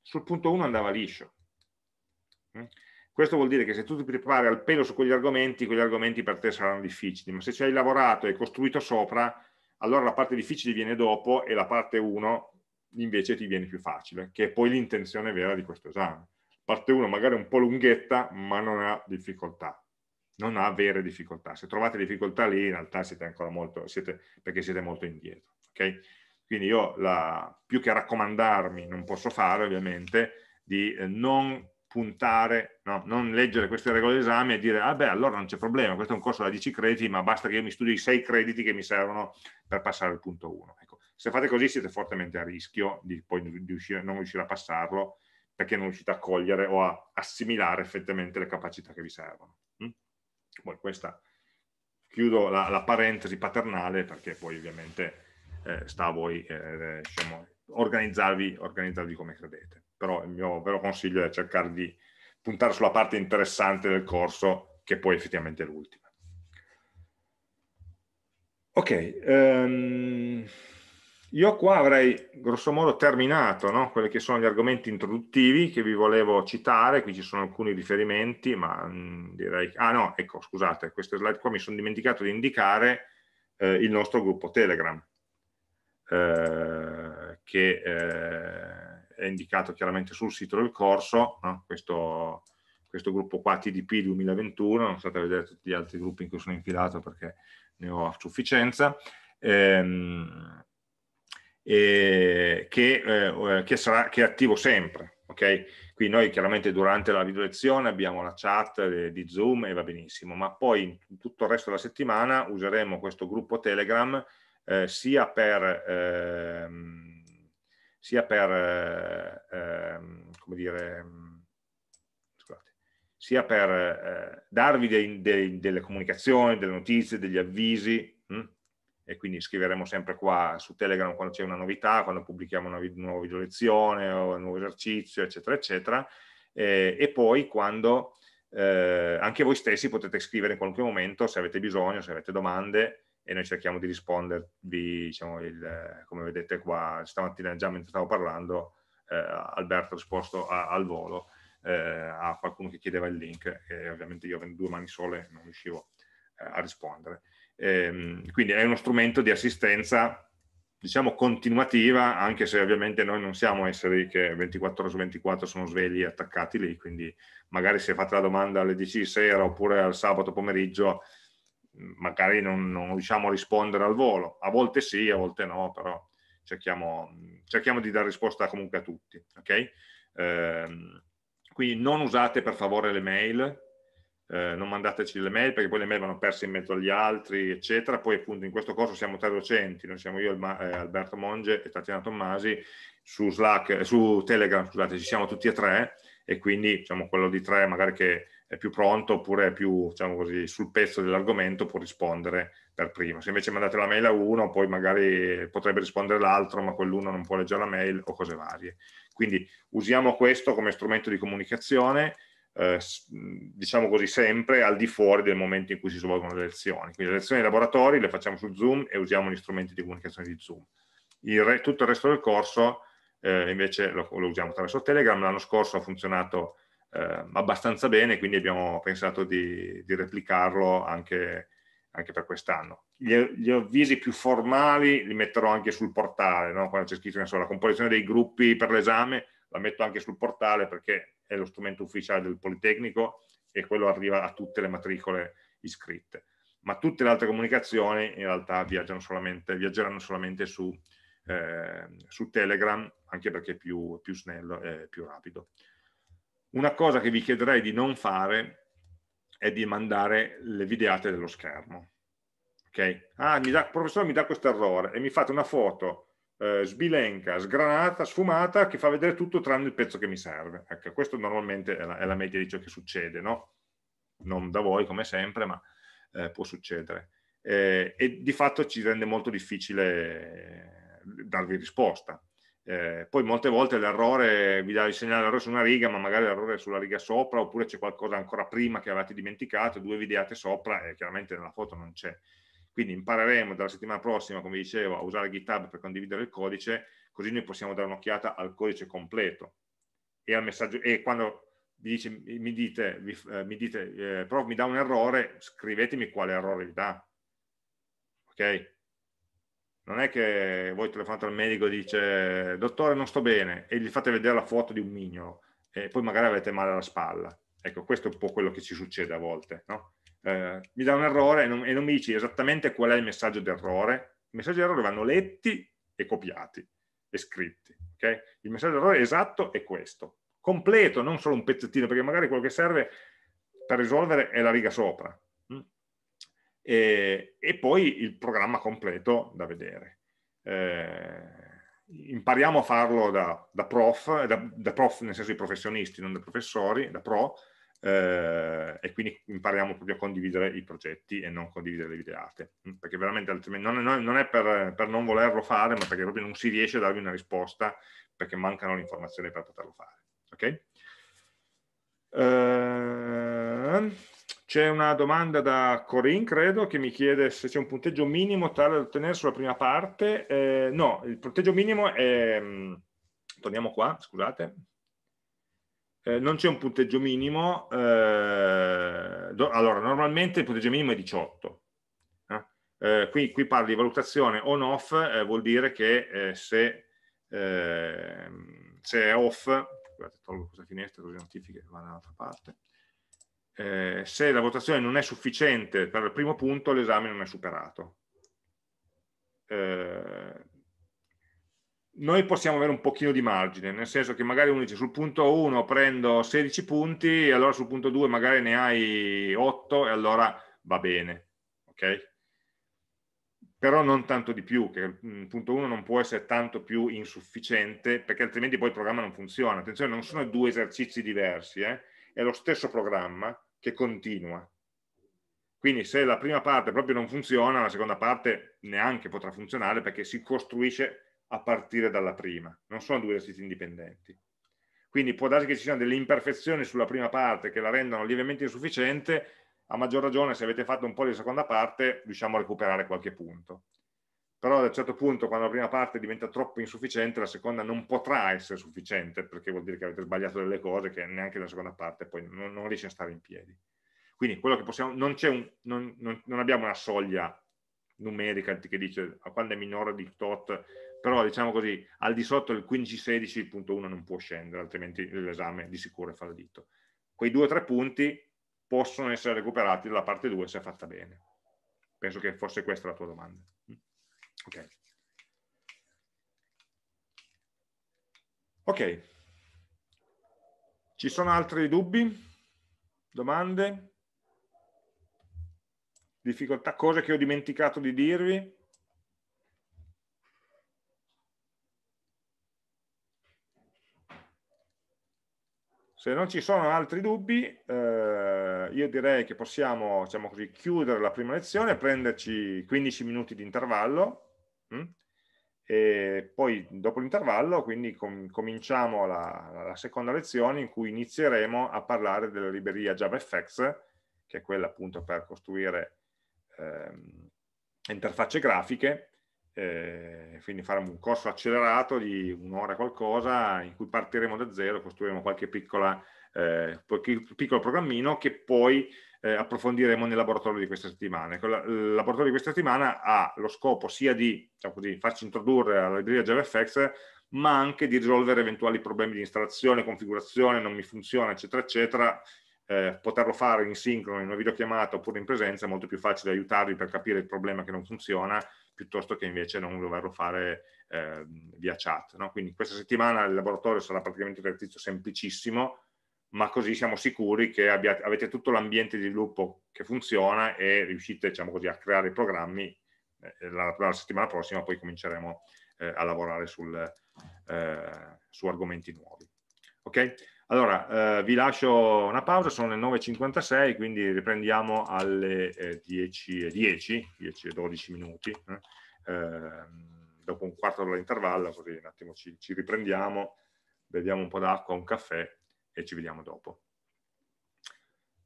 sul punto 1 andava liscio. Mm? Questo vuol dire che se tu ti prepari al pelo su quegli argomenti, quegli argomenti per te saranno difficili, ma se ci hai lavorato e costruito sopra, allora la parte difficile viene dopo e la parte 1 invece ti viene più facile, che è poi l'intenzione vera di questo esame. Parte 1 magari un po' lunghetta, ma non ha difficoltà, non ha vere difficoltà. Se trovate difficoltà lì, in realtà siete ancora molto, siete, perché siete molto indietro. Okay? Quindi io, la, più che raccomandarmi, non posso fare ovviamente, di eh, non puntare, no, non leggere queste regole d'esame e dire, ah beh, allora non c'è problema, questo è un corso da 10 crediti, ma basta che io mi studi i 6 crediti che mi servono per passare il punto 1. Ecco, se fate così siete fortemente a rischio di poi di non riuscire a passarlo perché non riuscite a cogliere o a assimilare effettivamente le capacità che vi servono. Mm? Poi questa, chiudo la, la, parentesi paternale perché poi ovviamente eh, sta a voi eh, diciamo, organizzarvi, organizzarvi come credete. Però il mio vero consiglio è cercare di puntare sulla parte interessante del corso che poi effettivamente è l'ultima. Ok, um, io qua avrei grossomodo terminato no? quelli che sono gli argomenti introduttivi che vi volevo citare, qui ci sono alcuni riferimenti, ma mm, direi... Ah no, ecco, scusate, queste slide qua mi sono dimenticato di indicare eh, il nostro gruppo Telegram, eh, che eh, è indicato chiaramente sul sito del corso, no? questo, questo, gruppo qua TDP 2021, non state a vedere tutti gli altri gruppi in cui sono infilato perché ne ho a sufficienza. Ehm, eh, che, eh, che, sarà, che è attivo sempre. Okay? Qui noi chiaramente durante la video lezione abbiamo la chat eh, di Zoom e va benissimo, ma poi tutto il resto della settimana useremo questo gruppo Telegram eh, sia per, ehm, sia per eh, ehm, come dire, sia per eh, darvi dei, dei, delle comunicazioni, delle notizie, degli avvisi? E quindi scriveremo sempre qua su Telegram quando c'è una novità, quando pubblichiamo una nuova video lezione o un nuovo esercizio, eccetera, eccetera, eh, e poi quando eh, anche voi stessi potete scrivere in qualunque momento se avete bisogno, se avete domande e noi cerchiamo di rispondervi, diciamo, il, come vedete qua, stamattina già mentre stavo parlando, eh, Alberto ha risposto a, al volo eh, a qualcuno che chiedeva il link e ovviamente io avendo due mani sole non riuscivo eh, a rispondere. Ehm, quindi è uno strumento di assistenza diciamo continuativa, anche se ovviamente noi non siamo esseri che 24 ore su 24 sono svegli e attaccati lì, quindi magari se fate la domanda alle 10 di sera oppure al sabato pomeriggio, magari non, non riusciamo a rispondere al volo, a volte sì, a volte no, però cerchiamo, cerchiamo di dare risposta comunque a tutti, ok? Eh, quindi non usate per favore le mail, eh, non mandateci le mail perché poi le mail vanno perse in mezzo agli altri, eccetera. Poi appunto in questo corso siamo tre docenti, noi siamo io, eh, Alberto Monge e Tatiana Tommasi, su, Slack, su Telegram scusate, ci siamo tutti e tre e quindi diciamo quello di tre magari che è più pronto oppure è più diciamo così, sul pezzo dell'argomento può rispondere per primo. Se invece mandate la mail a uno, poi magari potrebbe rispondere l'altro, ma quell'uno non può leggere la mail o cose varie. Quindi usiamo questo come strumento di comunicazione, eh, diciamo così, sempre al di fuori del momento in cui si svolgono le lezioni. Quindi le lezioni di laboratori le facciamo su Zoom e usiamo gli strumenti di comunicazione di Zoom. Il re, tutto il resto del corso eh, invece lo, lo, usiamo attraverso Telegram. L'anno scorso ha funzionato eh, abbastanza bene, quindi abbiamo pensato di, di replicarlo anche, anche per quest'anno. Gli, gli, avvisi più formali li metterò anche sul portale, no? quando c'è scritto so, la composizione dei gruppi per l'esame, la metto anche sul portale perché è lo strumento ufficiale del Politecnico e quello arriva a tutte le matricole iscritte. Ma tutte le altre comunicazioni in realtà solamente, viaggeranno solamente su, eh, su, Telegram, anche perché è più, più snello e più rapido. Una cosa che vi chiederei di non fare è di mandare le videate dello schermo. Ok? Ah, mi professore mi dà questo errore e mi fate una foto eh, sbilenca, sgranata, sfumata, che fa vedere tutto tranne il pezzo che mi serve. Ecco, questo normalmente è la, è la media di ciò che succede, no? Non da voi come sempre, ma eh, può succedere. Eh, e di fatto ci rende molto difficile darvi risposta. Eh, poi molte volte l'errore vi dà il segnale l'errore su una riga, ma magari l'errore è sulla riga sopra, oppure c'è qualcosa ancora prima che avete dimenticato, due videate sopra e chiaramente nella foto non c'è. Quindi impareremo dalla settimana prossima, come dicevo, a usare GitHub per condividere il codice, così noi possiamo dare un'occhiata al codice completo. E, al messaggio, e quando dice, mi dite, vi, eh, mi dite eh, prof mi dà un errore, scrivetemi quale errore vi dà. Ok? non è che voi telefonate al medico e dice dottore non sto bene e gli fate vedere la foto di un mignolo e poi magari avete male alla spalla. Ecco, questo è un po' quello che ci succede a volte. No? Eh, mi dà un errore e non, e non, mi dici esattamente qual è il messaggio d'errore. I messaggi d'errore vanno letti e copiati e scritti. Okay? Il messaggio d'errore esatto è questo. Completo, non solo un pezzettino, perché magari quello che serve per risolvere è la riga sopra e, e poi il programma completo da vedere. Eh, impariamo a farlo da, da prof, da, da, prof nel senso di professionisti, non da professori, da pro, eh, e quindi impariamo proprio a condividere i progetti e non condividere le videate, mm, perché veramente altrimenti non è, non è per, per, non volerlo fare, ma perché proprio non si riesce a darvi una risposta perché mancano le informazioni per poterlo fare. Ok? Uh, c'è una domanda da Corinne, credo, che mi chiede se c'è un punteggio minimo tale da ottenere sulla prima parte. Eh, no, il punteggio minimo è... Mm, torniamo qua, scusate. Eh, non c'è un punteggio minimo. Eh, do, allora, normalmente il punteggio minimo è 18. Eh. Eh, qui, qui parli di valutazione on-off, eh, vuol dire che se, se è off, scusate, tolgo questa finestra così notifiche va dall'altra parte eh, se la votazione non è sufficiente per il primo punto, l'esame non è superato. Noi possiamo avere un pochino di margine, nel senso che magari uno dice sul punto 1 prendo 16 punti e allora sul punto 2 magari ne hai 8 e allora va bene, ok? Però non tanto di più, che il punto 1 non può essere tanto più insufficiente perché altrimenti poi il programma non funziona. Attenzione, non sono due esercizi diversi, eh? è lo stesso programma, che continua. Quindi se la prima parte proprio non funziona, la seconda parte neanche potrà funzionare perché si costruisce a partire dalla prima. Non sono due esercizi indipendenti. Quindi può darsi che ci siano delle imperfezioni sulla prima parte che la rendano lievemente insufficiente, a maggior ragione se avete fatto un po' di seconda parte riusciamo a recuperare qualche punto. Però ad un certo punto quando la prima parte diventa troppo insufficiente, la seconda non potrà essere sufficiente perché vuol dire che avete sbagliato delle cose che neanche la seconda parte poi non, non riesce a stare in piedi. Quindi quello che possiamo, non, un, non, non, abbiamo una soglia numerica che dice a quando è minore di tot, però diciamo così, al di sotto del 15-16 il punto 1 non può scendere, altrimenti l'esame di sicuro è fallito. Quei due o tre punti possono essere recuperati dalla parte 2 se fatta bene. Penso che fosse questa la tua domanda. Ok. Ok. Ci sono altri dubbi? Domande? difficoltà, cose che ho dimenticato di dirvi. Se non ci sono altri dubbi, eh, io direi che possiamo diciamo così, chiudere la prima lezione, prenderci 15 minuti di intervallo hm? e poi dopo l'intervallo quindi com cominciamo la, la, seconda lezione in cui inizieremo a parlare della libreria JavaFX, che è quella appunto per costruire ehm, interfacce grafiche, eh, quindi fare un corso accelerato di un'ora qualcosa in cui partiremo da zero, costruiremo qualche piccola, eh, piccolo programmino che poi eh, approfondiremo nel laboratorio di questa settimana. Ecco, il laboratorio di questa settimana ha lo scopo sia di diciamo così, farci introdurre alla libreria JavaFX, ma anche di risolvere eventuali problemi di installazione, configurazione, non mi funziona, eccetera, eccetera, eh, poterlo fare in sincrono, in una videochiamata oppure in presenza è molto più facile aiutarvi per capire il problema che non funziona piuttosto che invece non doverlo fare eh, via chat. No? Quindi questa settimana il laboratorio sarà praticamente un esercizio semplicissimo, ma così siamo sicuri che abbiate, avete tutto l'ambiente di sviluppo che funziona e riuscite diciamo così, a creare i programmi. Eh, la, la, settimana prossima poi cominceremo eh, a lavorare sul, eh, su argomenti nuovi. Ok? Allora, eh, vi lascio una pausa, sono le 9.56, quindi riprendiamo alle eh, 10.10, 10, 10 12 minuti, eh. Ehm, dopo un quarto d'ora di intervallo, così un attimo ci, ci riprendiamo, beviamo un po' d'acqua, un caffè e ci vediamo dopo.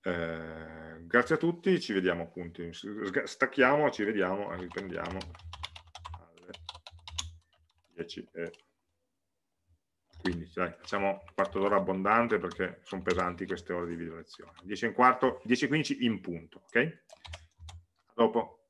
Eh, grazie a tutti, ci vediamo appunto, stacchiamo, ci vediamo e riprendiamo alle 10 e 15, dai, facciamo un quarto d'ora abbondante perché sono pesanti queste ore di video lezione. 10 e un quarto, 10 e 15 in punto, ok? Dopo.